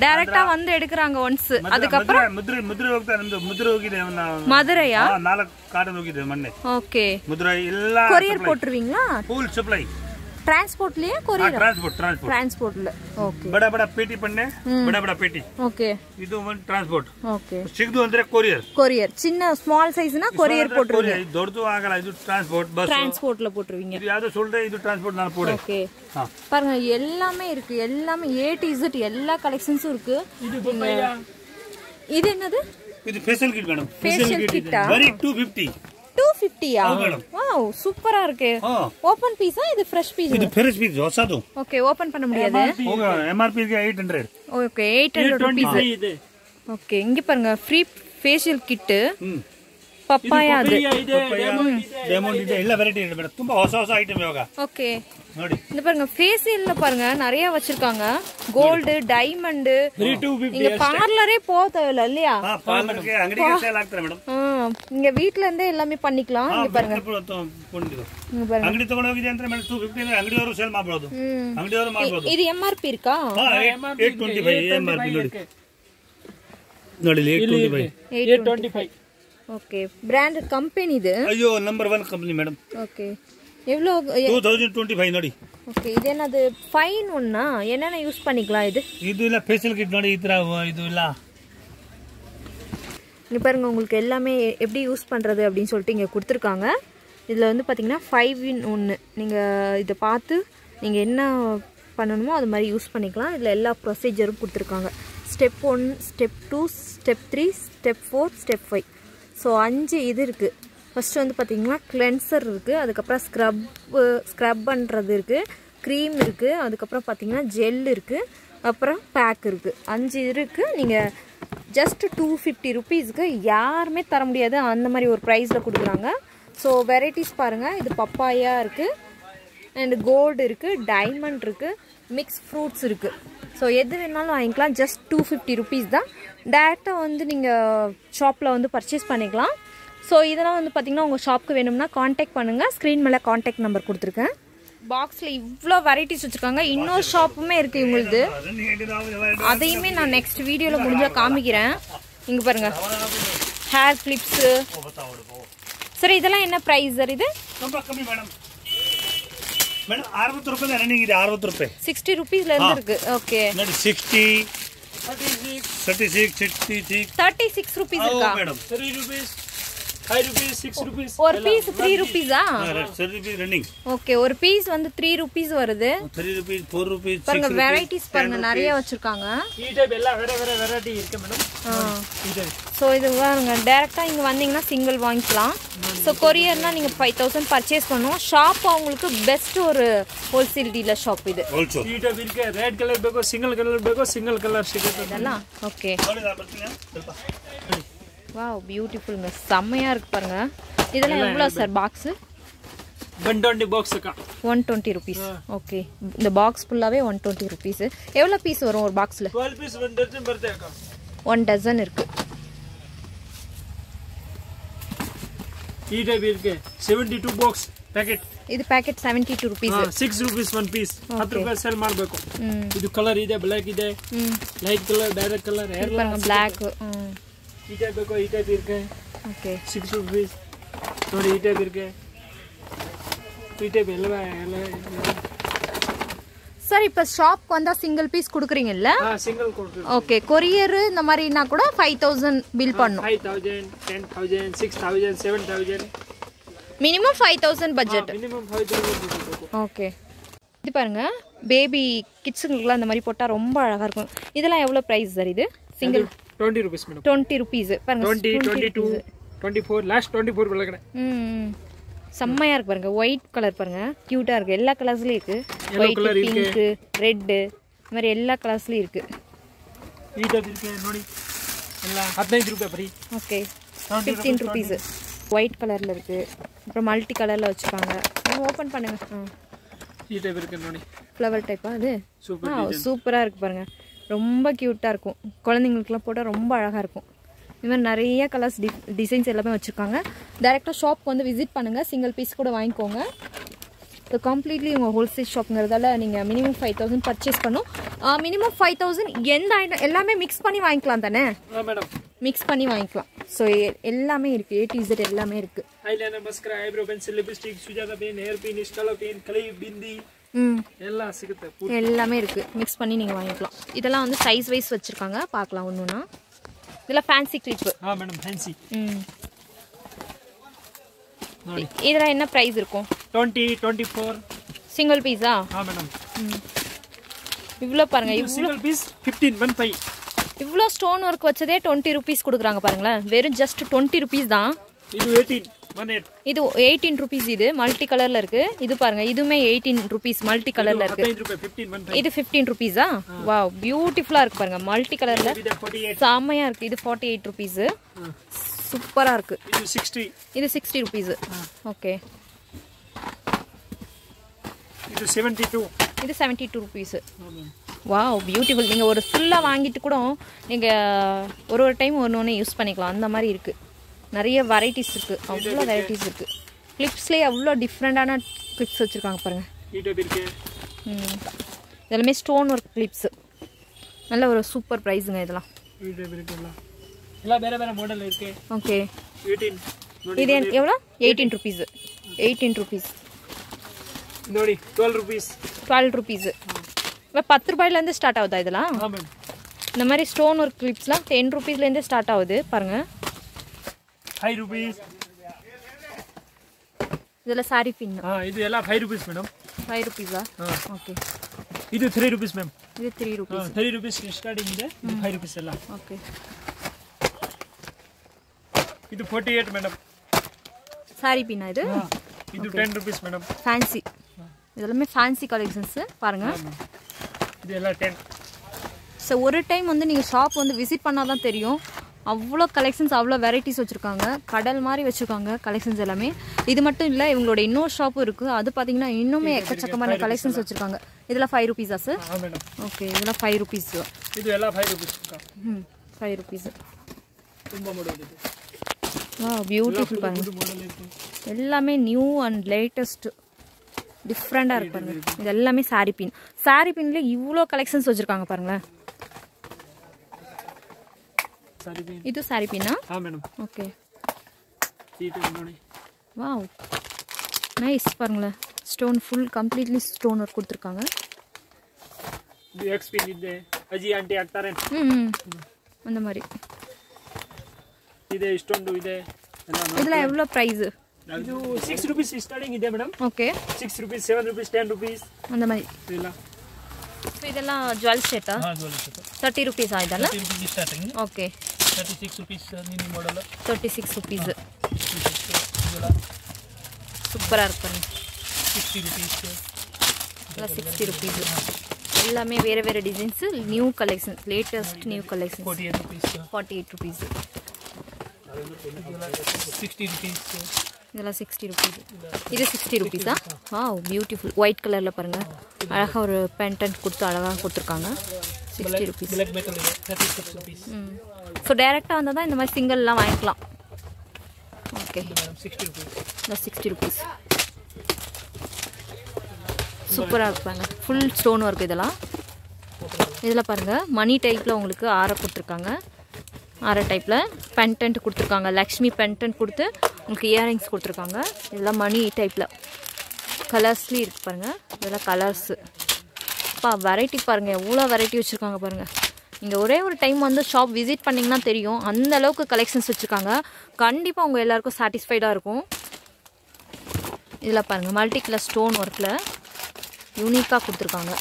டேரெக்டாக வந்து எடுக்கிறாங்க ஒன்ஸ் அதுக்கப்புறம் ಮುದ್ರೆ ಮುದ್ರೆ ಹೋಗ್ತಾರೆ ನಮ್ದು ಮುದ್ರೆ ಹೋಗಿದೆ ಒಂದು மதுரையா ಹಾ, ನಾಲ್ಕು ಕಾಟನ್ ಹೋಗಿದೆ ಮೊನ್ನೆ ஓகே ಮುದ್ರೆ ಎಲ್ಲ courier போட்டுருவீங்களா full supply டிரான்ஸ்போர்ட்லயே courier transport transport டிரான்ஸ்போர்ட்ல ஓಕೆ ಬಡ ಬಡ ಪೇಟಿ ಪಣ್ಣೆ ಬಡ ಬಡ ಪೇಟಿ ಓಕೆ இது ಒಂದು ಟ್ರಾನ್ಸ್ಪೋರ್ಟ್ ಓಕೆ ಸಿಗದು ಅಂದ್ರೆ ಕೊರಿಯರ್ ಕೊರಿಯರ್ ಚಿನ್ನ ಸ್ಮಾಲ್ ಸೈಜ್ ನ ಕೊರಿಯರ್ ಕೊಟ್ರುವೀங்க ದೊಡ್ಡದು ಆಗಲ್ಲ ಇದು ಟ್ರಾನ್ಸ್ಪೋರ್ಟ್ ಬಸ್ டிரான்ஸ்போர்ட்ல போட்டுருவீங்க. இது யாரோ சொல்றே இது டிரான்ஸ்போர்ட் நான் போடு. ஓகே பாருங்க எல்லாமே இருக்கு. எல்லாமே ஏ டு இசட் எல்லா கலெக்ஷன்ஸும் இருக்கு. இது இது என்னது? இது facial kit madam facial kit very 250 two ஃபிஃப்டியா madam. Wow சூப்பரா இருக்கு ಹಾ ஓபன் பீஸா இது ஃப்ரெஷ் பீஸ் ಇದು ಫೆರಸ್ ಪೀಸ್ ಹೊಸದು ஓகே ஓபன் பண்ண முடியாது M R P eight hundred okay eight hundred rupees ಇದೆ ஓகே இங்க பாருங்க ஃப்ரீ ஃபேஷியல் கிட்டு ಹ್ಮ್ பப்பாயா அது ಇದೆ ಡೈಮಂಡ್ ಇದೆ ಎಲ್ಲ ವೆರೈಟಿ ಇದೆ ಮೇಡಮ್ ತುಂಬಾ ಹೊಸ ಹೊಸ ಐಟಮ್ ಇವಾಗ ஓகே ನೋಡಿ இந்த பாருங்க ஃபேஷியல்ல பாருங்க நிறைய வச்சிருக்காங்க கோல்டு டைமண்ட் நீங்க பார்லரே போக தேவையில்ல இல்லையா ಹಾ ಪಾರ್ಲರ್ಗೆ ಅಂಗಡಿಗೆ ಸೇಲ್ ಆಗ್ತಾರೆ ಮೇಡಮ್ ஆ, நீங்க வீட்ல இருந்தே எல்லாமே பண்ணிக்கலாம் இங்க பாருங்க இங்க பாருங்க ಅಂಗಡಿ ತಗೊಂಡು ಹೋಗಿದೆ ಅಂದ್ರೆ ಮೇಡಮ್ ಟೂ ಫಿಫ್ಟಿ ಅಂದ್ರೆ ಅಂಗಡಿಯವರು ಸೇಲ್ ಮಾಡ್ಬೋದು ம். ಅಂಗಡಿಯವರು ಮಾಡ್ಬೋದು இது எம்ஆர்பಿ இருக்கா eight twenty five M R P ನೋಡಿ ನೋಡಿ eight twenty five eight twenty five okay branded company இது ಅಯ್ಯೋ number one company madam okay எவ்வளோ ಟೂ ತೌಸಂಡ್ ಟ್ವೆಂಟಿ ಫೈವ್ ನೋಡಿ ஓகே இது என்னது ஃபைன் ஒன்னா என்னென்ன யூஸ் பண்ணிக்கலாம் இது ಇದು ಇಲ್ಲ ಫೇಶಿಯಲ್ ಕಿಟ್ ನೋಡಿ ಈ ತರ ಇದು ಇಲ್ಲ இங்கே பாருங்கள் உங்களுக்கு எல்லாமே எப்படி யூஸ் பண்ணுறது அப்படின்னு சொல்லிட்டு இங்கே கொடுத்துருக்காங்க. இதில் வந்து பார்த்தீங்கன்னா ஃபைவ் இன் ஒன்று நீங்கள் இதை பார்த்து நீங்கள் என்ன பண்ணணுமோ அது மாதிரி யூஸ் பண்ணிக்கலாம். இதில் எல்லா ப்ரொசீஜரும் கொடுத்துருக்காங்க. Step one step two step three step four step five so அஞ்சு இது இருக்குது ஃபஸ்ட்டு வந்து பார்த்திங்கன்னா கிளென்சர் இருக்குது அதுக்கப்புறம் ஸ்க்ரப்பு ஸ்க்ரப் பண்ணுறது இருக்குது க்ரீம் இருக்குது அதுக்கப்புறம் பார்த்தீங்கன்னா ஜெல் இருக்குது அப்புறம் பேக் இருக்குது அஞ்சு இருக்குது நீங்கள் ஜஸ்ட் டூ ஃபிஃப்டி ருபீஸ்க்கு யாருமே தர முடியாது. அந்த மாதிரி ஒரு ப்ரைஸில் கொடுக்குறாங்க. ஸோ வெரைட்டிஸ் பாருங்கள் இது பப்பாயா இருக்குது அண்ட் கோல்டு இருக்குது டைமண்ட் இருக்குது மிக்ஸ் ஃப்ரூட்ஸ் இருக்குது ஸோ எது வேணாலும் வாங்கிக்கலாம். ஜஸ்ட் டூ ஃபிஃப்டி ருபீஸ் தான். டேரெக்டாக வந்து நீங்கள் ஷாப்பில் வந்து பர்ச்சேஸ் பண்ணிக்கலாம். ஸோ இதெல்லாம் வந்து பார்த்தீங்கன்னா உங்கள் ஷாப்புக்கு வேணும்னா காண்டாக்ட் பண்ணுங்கள் ஸ்க்ரீன் மேலே காண்டாக்ட் நம்பர் கொடுத்துருக்கேன். பாக்ஸில் இவ்வளோ வெரைட்டிஸ் வச்சுருக்காங்க. இன்னொரு ஷாப்புமே இருக்குது இவங்களுது. அதையுமே நான் நெக்ஸ்ட் வீடியோவில் முடிஞ்சால் காமிக்கிறேன். இங்கே பாருங்கள் ஹேர் கிளிப்ஸு சார் இதெல்லாம் என்ன ப்ரைஸ் சார் இது? அறுபது ரூபாய் ரன்னிங் இது சிக்ஸ்டி ருபீஸ்ல இருந்து இருக்கு. Okay sixty thirty six rupees இருக்கா? மேடம் ஒரு பீஸ் த்ரீ ருபீஸா ಸರಿ ರುಪೀಸ್ ರನ್ನಿಂಗ್ ஓகே ஒரு பீஸ் வந்து த்ரீ ருபீஸ் வருது ತ್ರೀ ರುಪೀಸ್ ಫೋರ್ ರುಪೀಸ್ பாருங்க வெரைட்டிஸ் பாருங்க நிறைய வச்சிருக்காங்க ಈ ಟೈಪ್ ಎಲ್ಲ ಬೇರೆ ಬೇರೆ ವೆರೈಟಿ ಇರುತ್ತೆ ಮೇಡಮ್ ಈ ಟೈಪ್ ஸோ இது பாருங்க டேரெக்டாக இங்கே வந்தீங்கன்னா சிங்கிள் வாங்கிக்கலாம் ஸோ கொரியர்னா நீங்கள் ஃபைவ் தௌசண்ட் பர்ச்சேஸ் பண்ணுவோம் ஷாப் அவங்களுக்கு பெஸ்ட் ஒரு ஹோல்சேல் டீலர் ஷாப் இது ಹೋಲ್ಸೇಲ್ ಈ ಟೈಪ್ ಇದಕ್ಕೆ ರೆಡ್ ಕಲರ್ ಬೇಕು ಸಿಂಗಲ್ ಕಲರ್ ಬೇಕು ಸಿಂಗಲ್ ಕಲರ್ ಸಿಗುತ್ತೆ இதெல்லாம் ஓகே ನೋಡಿ ನಾನು ಬರ್ತೀನಿ ಸ್ವಲ್ಪ வாவ் பியூட்டிஃபுல்ங்க செம்மையாக இருக்கு பாருங்க இதெல்லாம் எவ்வளோ sir box one twenty box ಅಕ್ಕ ஒன் டுவெண்ட்டி ருபீஸ் ஓகே இந்த பாக்ஸ் ஃபுல்லாகவே ஒன் டுவெண்ட்டி ருபீஸு எவ்வளோ பீஸ் வரும் ஒரு பாக்ஸில் ಟ್ವೆಲ್ ಪೀಸ್ ಒನ್ ಡಜನ್ ಬರುತ್ತೆ ಅಕ್ಕ ஒன் டசன் இருக்கு ಈ ಟೈಪ್ ಇರುತ್ತೆ ಸೆವೆಂಟಿ ಟೂ ಬಾಕ್ಸ್ ಪ್ಯಾಕೆಟ್ இது packet seventy two rupees six rupees one piece ಹತ್ತು ರೂಪಾಯಿ ಸೆಲ್ ಮಾಡಬೇಕು ம் ಇದು ಕಲರ್ ಇದೆ ಬ್ಲ್ಯಾಕ್ ಇದೆ ம் ಲೈಟ್ ಕಲರ್ ಡೈರೆಕ್ಟ್ ಕಲರ್ இது பாருங்க பிளாக் ம் ಈ ಟೈಪ್ ಬೇಕು ಈ ಟೈಪ್ ಇರುತ್ತೆ ஓகே ಸಿಕ್ಸ್ ರುಪೀಸ್ ನೋಡಿ ಈ ಟೈಪ್ ಇರುತ್ತೆ ಈ ಟೈಪ್ ಎಲ್ಲ ಎಲ್ಲ சார் இப்போ ஷாப்க்கு வந்தால் சிங்கிள் பீஸ் கொடுக்குறீங்கல்ல ಹಾ ಸಿಂಗಲ್ ಕೊಡ್ತೀವಿ ஓகே கொரியர் இந்த மாதிரினா கூட ஃபைவ் தௌசண்ட் பில் பண்ணும் five thousand ten thousand six thousand seven thousand minimum five thousand budget minimum five thousand ಕೊಡಬೇಕು ஓகே இது பாருங்க பேபி கிட்ஸுங்களுக்குலாம் இந்த மாதிரி போட்டால் ரொம்ப அழகாக இருக்கும் இதெல்லாம் எவ்வளோ ப்ரைஸ் சார் இது single Twenty rupees madam twenty rupees பாருங்க twenty twenty two twenty four last twenty four ಒಳಗಡೆ ம் செம்மையாக இருக்கு பாருங்க ஒயிட் கலர் பாருங்க க்யூட்டாக இருக்கு எல்லா கலர்ஸ்லையும் இருக்கு Yellow ஒயிட் colour இருக்கு. பிங்க்கு ரெட்டு இந்த மாதிரி எல்லா கலர்ஸ்லையும் இருக்கு ಈ ಟೈಪ್ ಇರುತ್ತೆ ನೋಡಿ ಎಲ್ಲ ಹದಿನೈದು ರೂಪಾಯಿ ಬರೀ okay Twenty fifteen rupees white கலரில் இருக்குது அப்புறம் மல்டி கலரில் வச்சுருக்காங்க ஓப்பன் பண்ணுங்க ஆ ಈ ಟೈಪ್ ಇರುತ್ತೆ ನೋಡಿ ஃப்ளவர் டைப்பா அது ಸೂಪರ್ ஆ சூப்பராக இருக்குது பாருங்க ரொம்ப க்யூட்டாக இருக்கும். குழந்தைங்களுக்குலாம் போட்டால் ரொம்ப அழகாக இருக்கும். இது மாதிரி நிறைய கலர்ஸ் டி டிசைன்ஸ் எல்லாமே வச்சுருக்காங்க. டேரெக்டாக ஷாப்க்கு வந்து விசிட் பண்ணுங்கள் சிங்கிள் பீஸ் கூட வாங்கிக்கோங்க. ஸோ கம்ப்ளீட்லி உங்கள் ஹோல்சேல் ஷாப்புங்கிறதால நீங்கள் மினிமம் ஃபைவ் தௌசண்ட் பர்ச்சேஸ் பண்ணும். மினிமம் ஃபைவ் தௌசண்ட் எந்த ஐட்டம் எல்லாமே மிக்ஸ் பண்ணி வாங்கிக்கலாம் தானே? மேடம் மிக்ஸ் பண்ணி வாங்கிக்கலாம். ஸோ எல்லாமே இருக்கு. ஏ டி எல்லாமே இருக்கு. Eyeliner mascara eyebrow pencil lipstick Sujatha பெயின் ஹேர் பின் ஸ்டலோ பெயின் கிளை பிந்தி எல்லாம் சிகத்தை எல்லாமே இருக்குது மிக்ஸ் பண்ணி நீங்கள் வாங்கிக்கலாம். இதெல்லாம் வந்து சைஸ் வைஸ் வச்சுருக்காங்க. பார்க்கலாம் ஒன்றுனா இதெல்லாம் ஃபேன்சி கிளிப்பு ஆ மேடம் ஃபேன்சி ம். இதெல்லாம் என்ன ப்ரைஸ் இருக்கும்? டுவெண்ட்டி டுவெண்ட்டி ஃபோர் சிங்கிள் பீஸா ஆ மேடம் இவ்வளோ பாருங்கள் இவ்வளோ பீஸ் ஃபிஃப்டீன் ஒன் ஃபைவ் இவ்வளோ ஸ்டோன் ஒர்க் வச்சதே டுவெண்ட்டி ருபீஸ் கொடுக்குறாங்க பாருங்களேன். வெறும் ஜஸ்ட் டுவெண்ட்டி ருபீஸ் தான். இது எயிட்டீன் இது எயிட்டீன் ருபீஸ் இது மல்டி கலரில் இருக்குது இது பாருங்கள் இதுவுமே எயிட்டீன் ருபீஸ் மல்டி கலரில் இருக்கு. இது ஃபிஃப்டீன் ருபீஸா வா பியூட்டிஃபுல்லாக இருக்குது பாருங்கள் மல்டி கலரில் செம்மையாக இருக்குது இது ஃபார்ட்டி எயிட் ருபீஸு சூப்பராக இருக்குது இது சிக்ஸ்டி ருபீஸு ஓகே இது செவன்ட்டி டூ இது seventy two rupees wow beautiful நீங்கள் ஒரு ஃபுல்லாக வாங்கிட்டு கூட நீங்கள் ஒரு ஒரு டைம் ஒன்று ஒன்று யூஸ் பண்ணிக்கலாம். அந்த மாதிரி இருக்குது நிறைய வெரைட்டிஸ் இருக்குது அவ்வளோ வெரைட்டிஸ் இருக்குது கிளிப்ஸ்லேயே அவ்வளோ டிஃப்ரெண்ட்டான கிளிப்ஸ் வச்சுருக்காங்க பாருங்கள் இதெல்லாமே ஸ்டோன் ஒர்க் கிளிப்ஸு நல்ல ஒரு சூப்பர் ப்ரைஸுங்க இதெல்லாம். ஓகே இது எவ்வளோ? எயிட்டீன் ருபீஸு எயிட்டீன் ருபீஸ் ನೋಡಿ டுவெல் ருபீஸ் டுவெல் ருபீஸு இப்போ பத்து ரூபாயிலேருந்து ஸ்டார்ட் ஆகுதா இதெல்லாம்? இந்த மாதிரி ஸ்டோன் ஒர்க் கிளிப்ஸ்லாம் டென் ருபீஸ்லேருந்தே ஸ்டார்ட் ஆகுது. பாருங்கள் ಫೈವ್ ರುಪೀಸ್ இதில் சாரி பின் ಹಾ ಇದು ಎಲ್ಲ ಫೈವ್ ರುಪೀಸ್ ಮೇಡಮ್ ஃபைவ் ருபீஸா ಹಾ ஓகே ಇದು ತ್ರೀ ರುಪೀಸ್ ಮ್ಯಾಮ್ இது three rupees three rupees starting ಇದೆ ಇದು ಫೈವ್ ರುಪೀಸ್ ಎಲ್ಲ ஓகே ಇದು ಫೋರ್ಟಿ ಏಟ್ ಮೇಡಮ್ சாரி பின்னா இது ಇದು ಟೆನ್ ರುಪೀಸ್ ಮೇಡಮ್ ஃபேன்சி இதெல்லாமே ஃபேன்சி கலெக்ஷன்ஸு பாருங்கள் ಇದೆಲ್ಲ ಟೆನ್ ஸோ ஒரு டைம் வந்து நீங்கள் ஷாப் வந்து விசிட் பண்ணால் தான் தெரியும் அவ்வளோ கலெக்ஷன்ஸ் அவ்வளோ வெரைட்டிஸ் வச்சுருக்காங்க. கடல் மாதிரி வச்சுருக்காங்க கலெக்ஷன்ஸ் எல்லாமே. இது மட்டும் இல்லை இவங்களோட இன்னொரு ஷாப்பும் இருக்குது அது பார்த்தீங்கன்னா இன்னுமே எக்கச்சக்கமான கலெக்ஷன்ஸ் வச்சுருக்காங்க. இதில் ஃபைவ் ருபீஸா சார் ஓகே இதெல்லாம் ஃபைவ் ருபீஸ் இது எல்லாம் ஃபைவ் ருபீஸ் ம் ஃபைவ் ருபீஸ் ஆ பியூட்டிஃபுல் பாருங்க. எல்லாமே நியூ அண்ட் லேட்டஸ்ட் டிஃப்ரெண்ட்டாக இருக்கு பாருங்க இது எல்லாமே சாரி பின் சாரி பின்ல இவ்வளோ கலெக்ஷன்ஸ் வச்சுருக்காங்க பாருங்களேன். ಸರಿ ಬಿ இது சாரி பின்னா ಹಾ ಮೇಡಮ್ ஓகே ಈ ಟೈಪ್ ನೋಡಿ வாவ் நைஸ் பாருங்களேன் stone full completely stone work கொடுத்துருக்காங்க ಇದು ಎಕ್ಸ್ ಪಿನ್ ಇದೆ ಅಜ್ಜಿ ಆಂಟಿ ಹಾಕ್ತಾರೆ ம் ம். அந்த மாதிரி ಇದೆ ಇಷ್ಟೊಂದು ಇದೆ ಎಲ್ಲ ನೋಡಿ. இதில் எவ்வளோ ப்ரைஸு ಇದು ಸಿಕ್ಸ್ ರುಪೀಸ್ ಸ್ಟಾರ್ಟಿಂಗ್ ಇದೆ madam okay six rupees seven rupees ten rupees அந்த மாதிரி ಇಲ್ಲ ஸோ இதெல்லாம் ஜுவல் செட்டா தேர்ட்டி ருபீஸா இதெல்லாம் rupees starting okay thirty six rupees mini model thirty six rupees சூப்பராக இருக்கும். சிக்ஸ்டி ருபீஸ் எல்லாம் சிக்ஸ்டி ருபீஸ் எல்லாமே வேறு வேறு designs new collection latest new collection forty eight rupees forty eight rupees இதெல்லாம் சிக்ஸ்டி ருபீஸ் இது சிக்ஸ்டி ருபீஸா ஆ பியூட்டிஃபுல் ஒயிட் கலரில் பாருங்கள் அழகாக ஒரு பேண்டன்ட் கொடுத்து அழகாக கொடுத்துருக்காங்க. சிக்ஸ்டி ருபீஸ் ம். ஸோ டேரெக்டாக வந்தால் தான் இந்த மாதிரி சிங்கிள்லாம் வாங்கிக்கலாம். ஓகே மேடம் சிக்ஸ்டி ருபீஸ் இந்த சிக்ஸ்டி ருபீஸ் சூப்பராக இருப்பாங்க. ஃபுல் ஸ்டோன் ஒர்க் இதெல்லாம். இதில் பாருங்கள் மணி டைப்பில் உங்களுக்கு ஆரை கொடுத்துருக்காங்க. ஆரை டைப்பில் பென்டென்ட் கொடுத்துருக்காங்க. லக்ஷ்மி பென்டென்ட் கொடுத்து உங்களுக்கு இயரிங்ஸ் கொடுத்துருக்காங்க. இதெல்லாம் மணி டைப்பில் கலர்ஸ்லேயும் இருக்குது பாருங்கள் இதெல்லாம் கலர்ஸு பா வெரைட்டி பாருங்கள் எவ்வளோ வெரைட்டி வச்சுருக்காங்க பாருங்கள் இங்கே ஒரே ஒரு டைம் வந்து ஷாப் விசிட் பண்ணிங்கன்னா தெரியும். அந்த அளவுக்கு கலெக்ஷன்ஸ் வச்சுருக்காங்க. கண்டிப்பாக உங்கள் எல்லாருக்கும் சாட்டிஸ்ஃபைடாக இருக்கும். இதில் பாருங்கள் மல்டி கலர் ஸ்டோன் ஒர்க்கில் யூனிக்காக கொடுத்துருக்காங்க.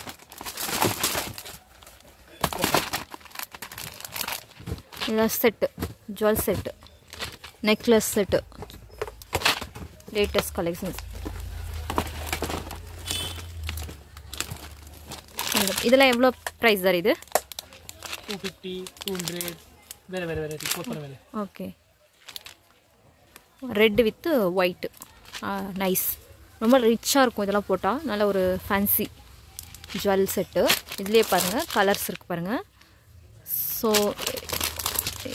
இதெல்லாம் set jewel set necklace set latest collections இதெல்லாம் எவ்வளோ ப்ரைஸ் சார் இது? Two fifty two okay. Red with white nice ரொம்ப ரிச்சாக இருக்கும் இதெல்லாம் போட்டால் நல்ல ஒரு ஃபேன்சி ஜுவல் செட்டு இதுலேயே பாருங்கள் கலர்ஸ் இருக்குது பாருங்கள் ஸோ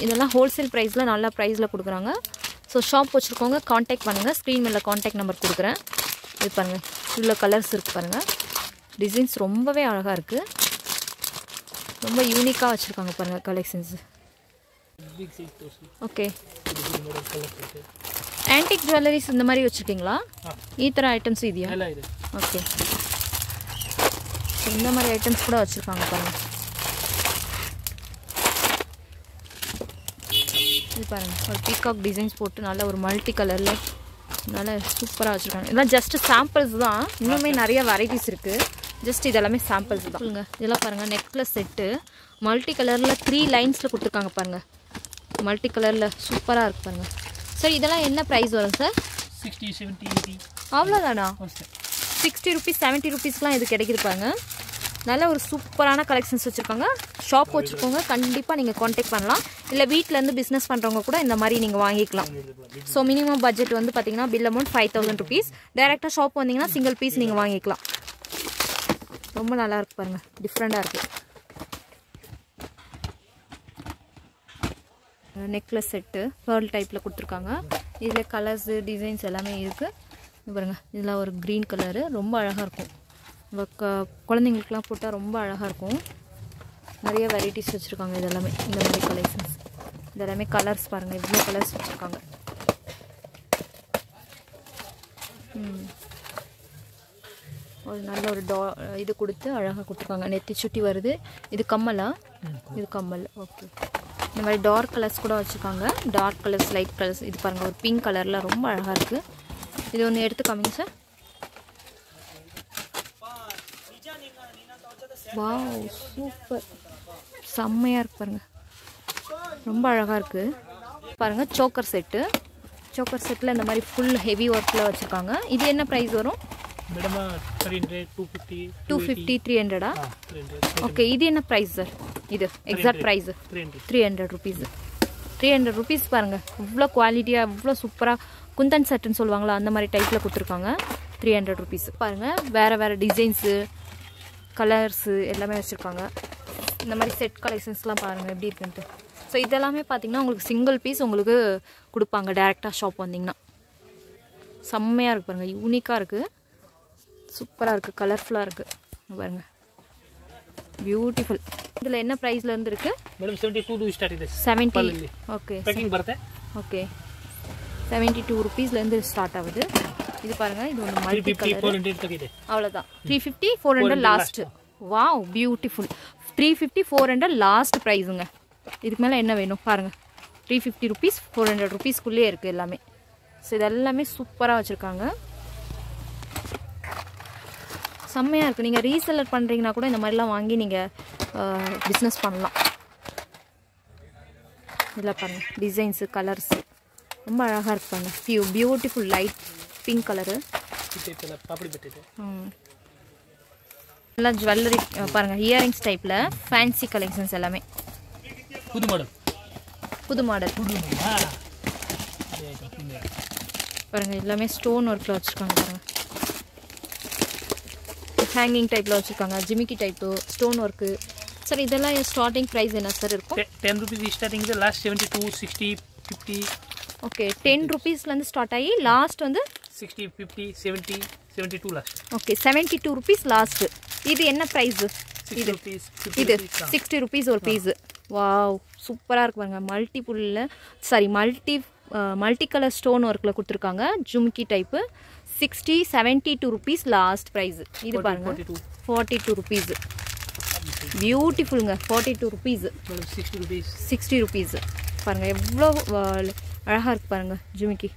இதெல்லாம் ஹோல்சேல் ப்ரைஸில் நல்ல ப்ரைஸில் கொடுக்குறாங்க. ஸோ ஷாப் வச்சுருக்கவங்க காண்டாக்ட் பண்ணுங்கள் ஸ்க்ரீன் மேலே காண்டாக்ட் நம்பர் கொடுக்குறேன். இது பாருங்கள் இவ்வளோ கலர்ஸ் இருக்குது பாருங்கள் டிசைன்ஸ் ரொம்பவே அழகாக இருக்குது ரொம்ப யூனிக்காக வச்சுருக்காங்க பாருங்கள் கலெக்ஷன்ஸ் ஓகே ஆன்டிக் ஜுவல்லரிஸ் இந்த மாதிரி வச்சுருக்கீங்களா? ஈ தர ஐட்டம்ஸ் இதையா? ஓகே இந்த மாதிரி ஐட்டம்ஸ் கூட வச்சுருக்காங்க பாருங்கள் இது பாருங்கள் ஒரு பீகாக் டிசைன்ஸ் போட்டு நல்ல ஒரு மல்டி கலரில் நல்லா சூப்பராக வச்சுருக்காங்க. இதெல்லாம் ஜஸ்ட்டு சாம்பிள்ஸ் தான். இன்னுமே நிறைய வெரைட்டிஸ் இருக்குது ஜஸ்ட் இதெல்லாமே சாம்பிள்ஸ் தான். இதெல்லாம் பாருங்கள் நெக்லஸ் செட்டு மல்டி கலரில் த்ரீ லைன்ஸில் கொடுத்துருக்காங்க பாருங்கள் மல்டி கலரில் சூப்பராக இருக்கு பாருங்கள் சார் இதெல்லாம் என்ன ப்ரைஸ் வரும் சார் சிக்ஸ்டி செவன்ட்டி எயிட்டி அவ்வளோதானா சிக்ஸ்டி ருபீஸ் செவன்ட்டி ருபீஸ்லாம் இது கிடைக்குது பாருங்க. நல்ல ஒரு சூப்பரான கலெக்ஷன்ஸ் வச்சுருக்காங்க. ஷாப் வச்சுக்கோங்க கண்டிப்பாக நீங்கள் காண்டாக்ட் பண்ணலாம். இல்லை வீட்டிலேருந்து பிஸ்னஸ் பண்ணுறவங்க கூட இந்த மாதிரி நீங்கள் வாங்கிக்கலாம். ஸோ மினிமம் பட்ஜெட் வந்து பார்த்தீங்கன்னா bill amount five thousand rupees டேரெக்டாக ஷாப் வந்தீங்கன்னா சிங்கிள் பீஸ் நீங்கள் வாங்கிக்கலாம். ரொம்ப நல்லா இருக்கு பாருங்க டிஃப்ரெண்ட்டாக இருக்குது நெக்லஸ் செட்டு பேர்ல் டைப்பில் கொடுத்துருக்காங்க. இதில் கலர்ஸு டிசைன்ஸ் எல்லாமே இருக்குது பாருங்கள் பாருங்க. இதில் ஒரு க்ரீன் கலரு ரொம்ப அழகாக இருக்கும். குழந்தைங்களுக்குலாம் போட்டால் ரொம்ப அழகாக இருக்கும். நிறைய வெரைட்டிஸ் வச்சுருக்காங்க இதெல்லாமே. இந்த மாதிரி கலெக்ஷன்ஸ் இதெல்லாமே கலர்ஸ் பாருங்கள் இவ்வளோ கலர்ஸ் வச்சுருக்காங்க. ம். ஒரு நல்ல ஒரு டா இது கொடுத்து அழகாக கொடுத்துருக்காங்க. நெத்தி சுட்டி வருது. இது கம்மலா? இது கம்மல். ஓகே. இந்த மாதிரி டார்க் கலர்ஸ் கூட வச்சுருக்காங்க. டார்க் கலர்ஸ் லைட் கலர்ஸ் இது பாருங்கள் ஒரு பிங்க் கலரில் ரொம்ப அழகாக இருக்குது இது ஒன்று எடுத்து காமிங்க சார் வாவ் சூப்பர் செம்மையாக இருக்கு பாருங்க. ரொம்ப அழகாக இருக்குது பாருங்கள் சோக்கர் செட்டு சோக்கர் செட்டில் இந்த மாதிரி ஃபுல் ஹெவி ஒர்க்கில் வச்சுருக்காங்க. இது என்ன ப்ரைஸ் வரும்? மேடமா ஆ த்ரீ ஹண்ட்ரட் ஓகே இது என்ன ப்ரைஸ் சார் இது exact price three hundred three hundred rupees three hundred rupees பாருங்கள் இவ்வளோ குவாலிட்டியாக இவ்வளோ சூப்பராக குந்தன் செட்டுன்னு சொல்லுவாங்களா அந்த மாதிரி டைப்பில் கொடுத்துருக்காங்க. த்ரீ ஹண்ட்ரட் ருபீஸ் பாருங்கள் வேறு வேறு டிசைன்ஸு கலர்ஸு எல்லாமே வச்சுருக்காங்க. இந்த மாதிரி செட் கலெக்ஷன்ஸ்லாம் பாருங்கள் எப்படி இருக்குன்ட்டு. ஸோ இதெல்லாமே பார்த்தீங்கன்னா உங்களுக்கு சிங்கிள் பீஸ் உங்களுக்கு கொடுப்பாங்க டேரெக்டாக ஷாப் வந்தீங்கன்னா. செம்மையாக இருக்குது பாருங்கள் யூனிக்காக இருக்குது சூப்பராக இருக்குது கலர்ஃபுல்லாக இருக்குது பாருங்கள் ಬ್ಯೂಟಿಫುಲ್ ಇದಲ್ಲ ಎನ್ನ ಪ್ರೈಸ್ ಲ ಇರುತ್ತೆ ಮೇಡಂ 72 ಸ್ಟಾರ್ಟ್ ಇದೆ 70 ಓಕೆ ಪ್ಯಾಕಿಂಗ್ ಬರುತ್ತೆ ಓಕೆ 72 ರೂಪೀಸ್ ಲ ಇಂದ ಸ್ಟಾರ್ಟ್ ಆಗುತ್ತೆ ಇದು பாருங்க ಇದು ಒಂದು ಮಲ್ಟಿ ಕಲರ್ 350 400 ತಕ ಇದೆ ಅವಳದಾ 350 400 ಲಾಸ್ಟ್ ವಾವ್ ಬ್ಯೂಟಿಫುಲ್ 350 400 ಲಾಸ್ಟ್ ಪ್ರೈಸ್ங்க இதுக்கு மேல என்ன வேணும் பாருங்க 350 ರೂಪೀಸ್ 400 ರೂಪீஸ் குள்ளே இருக்கு எல்லாமே சோ இதெல்லாம் சூப்பரா வச்சிருக்காங்க செம்மையாக இருக்குது நீங்கள் ரீசெல்லர் பண்ணுறீங்கன்னா கூட இந்த மாதிரிலாம் வாங்கி நீங்கள் பிஸ்னஸ் பண்ணலாம். இதில் பாருங்கள் டிசைன்ஸு கலர்ஸு ரொம்ப அழகாக இருக்குது பாருங்க. பியூ பியூட்டிஃபுல் லைட் பிங்க் கலரு ம். நல்லா ஜுவல்லரி பாருங்கள் இயரிங்ஸ் டைப்பில் ஃபேன்சி கலெக்ஷன்ஸ் எல்லாமே. புது மாடல் புது மாடல் பாருங்கள் எல்லாமே ஸ்டோன் ஒர்க்கில் வச்சுருக்காங்க பாருங்கள் ஹேங்கிங் டைப்பில் வச்சுருக்காங்க ஜிமிக்கி டைப்பு ஸ்டோன் ஒர்க்கு சார் இதெல்லாம் ஸ்டார்டிங் ப்ரைஸ் என்ன சார் இருக்கும்? Ten rupees starting sir last seventy two sixty fifty okay ten ருபீஸ்லேருந்து start ஆகி லாஸ்ட் வந்து sixty fifty seventy seventy two last okay seventy two rupees last இது என்ன price இது இது sixty rupees ஒரு பீஸு வாவ் சூப்பராக இருக்கு பாருங்க. மல்டிபுல்லில் sorry multi multi colour stone ஒர்க்கில் கொடுத்துருக்காங்க jhumki type sixty seventy two rupees last price இது பாருங்க. Forty two rupees பியூட்டிஃபுல்லுங்க forty two rupees sixty rupees பாருங்கள் எவ்வளோ அழகாக இருக்குது பாருங்கள் ஜிமிக்கி.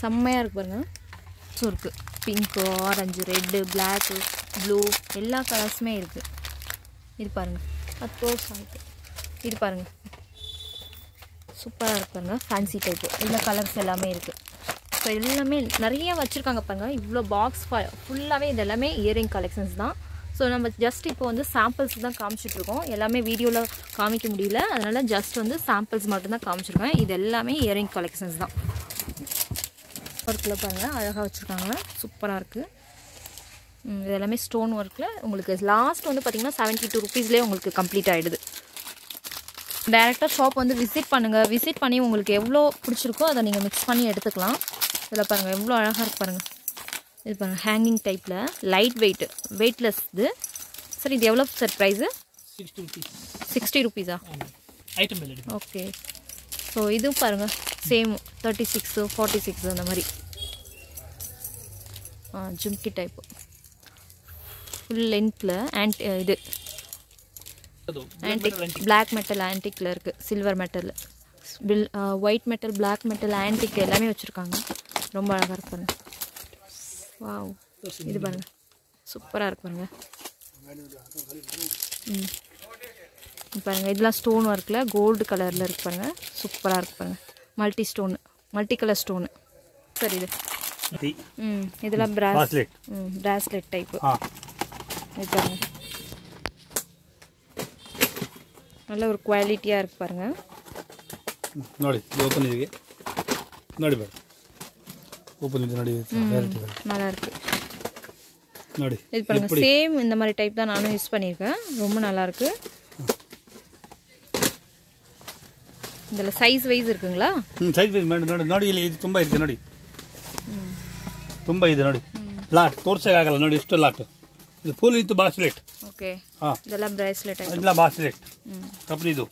செம்மையாக இருக்குது பாருங்கள் ஸோ இருக்குது pink orange red black blue எல்லா கலர்ஸுமே இருக்குது இது பாருங்கள் வருஷம் ஆகிட்டு இது பாருங்கள் சூப்பராக இருக்கு பாருங்க. ஃபேன்சி டைப்பு இதில் கலர்ஸ் எல்லாமே இருக்குது ஸோ எல்லாமே நிறைய வச்சுருக்காங்க பாருங்கள் இவ்வளோ பாக்ஸ் ஃபுல்லாகவே இது எல்லாமே இயரிங் கலெக்ஷன்ஸ் தான். ஸோ நம்ம ஜஸ்ட் இப்போ வந்து சாம்பிள்ஸ் தான் காமிச்சிட்ருக்கோம் எல்லாமே வீடியோவில் காமிக்க முடியல. அதனால் ஜஸ்ட் வந்து சாம்பிள்ஸ் மட்டும்தான் காமிச்சிருக்கேன். இது எல்லாமே இயரிங் கலெக்ஷன்ஸ் தான். ஒர்க்கில் பாருங்கள் அழகாக வச்சுருக்காங்க. சூப்பராக இருக்குது இது எல்லாமே ஸ்டோன் ஒர்க்கில் உங்களுக்கு லாஸ்ட் வந்து பார்த்திங்கன்னா செவன்ட்டி டூ ருபீஸ்லேயே உங்களுக்கு கம்ப்ளீட் ஆகிடுது டேரெக்டாக ஷாப் வந்து விசிட் பண்ணுங்கள் விசிட் பண்ணி உங்களுக்கு எவ்வளோ பிடிச்சிருக்கோ அதை நீங்கள் மிக்ஸ் பண்ணி எடுத்துக்கலாம். இதில் பாருங்கள் எவ்வளோ அழகாக இருக்கு பாருங்கள் இது பாருங்கள் ஹேங்கிங் டைப்பில் லைட் வெயிட் வெயிட்லெஸ் இது. சார் இது எவ்வளோ sir price sixty rupees okay so இதுவும் பாருங்கள் same thirty six forty six அந்த மாதிரி. ஆ ஜும்கி டைப்பு ஃபுல் லென்த்தில் ஆன்ட் இது. ஆன்டிக் பிளாக் மெட்டல் ஆன்டிக்கில் இருக்குது silver metal bill white metal black metal antique எல்லாமே வச்சுருக்காங்க. ரொம்ப அழகாக இருக்கு பாருங்க வாவ் இது பாருங்க சூப்பராக இருக்கு பாருங்க ம் இது பாருங்க இதெல்லாம் ஸ்டோன் ஒர்க்கில் கோல்டு கலரில் இருக்கு பாருங்க சூப்பராக இருக்கு பாருங்க multi stone multi colour stone சரி இது ம் இதெல்லாம் பிராஸ் Bracelet. ம் பிராஸ்லெட் டைப்பு ಹಾಂ இது பாருங்க நல்ல ஒரு குவாலிட்டியாக இருக்கு பாருங்க ನೋಡಿ ಇದು ಓಪನ್ ಇದೆಗೆ ನೋಡಿ ಬೇಡ ಓಪನ್ ಇದೆ ನೋಡಿ ವೆರೈಟಿ நல்லா இருக்கு ನೋಡಿ இது பாருங்க சேம் இந்த மாதிரி டைப் தான் நானும் யூஸ் பண்ணியிருக்கேன் ரொம்ப நல்லா இருக்கு இதில் சைஸ் வைஸ் இருக்குங்களா ಹ್ಞೂ ಸೈಜ್ ಬೇಸ್ ಮಾಡಿ ನೋಡಿ ನೋಡಿ ಇಲ್ಲಿ ಇದು ತುಂಬ ಇದೆ ನೋಡಿ ತುಂಬ ಇದೆ ನೋಡಿ ಲಾಟ್ ತೋರ್ಸೋಕ್ಕಾಗಲ್ಲ ನೋಡಿ ಎಷ್ಟು ಲಾಟ್ ಇದು ಫುಲ್ ಇತ್ತು ಬಾಸ್ಲೆಟ್ ஓகே ಹಾಂ இதெல்லாம் பிரேஸ்லெட் ಇಲ್ಲ ಬಾಸ್ಲೆಟ್ ಕಂಪ್ನಿದು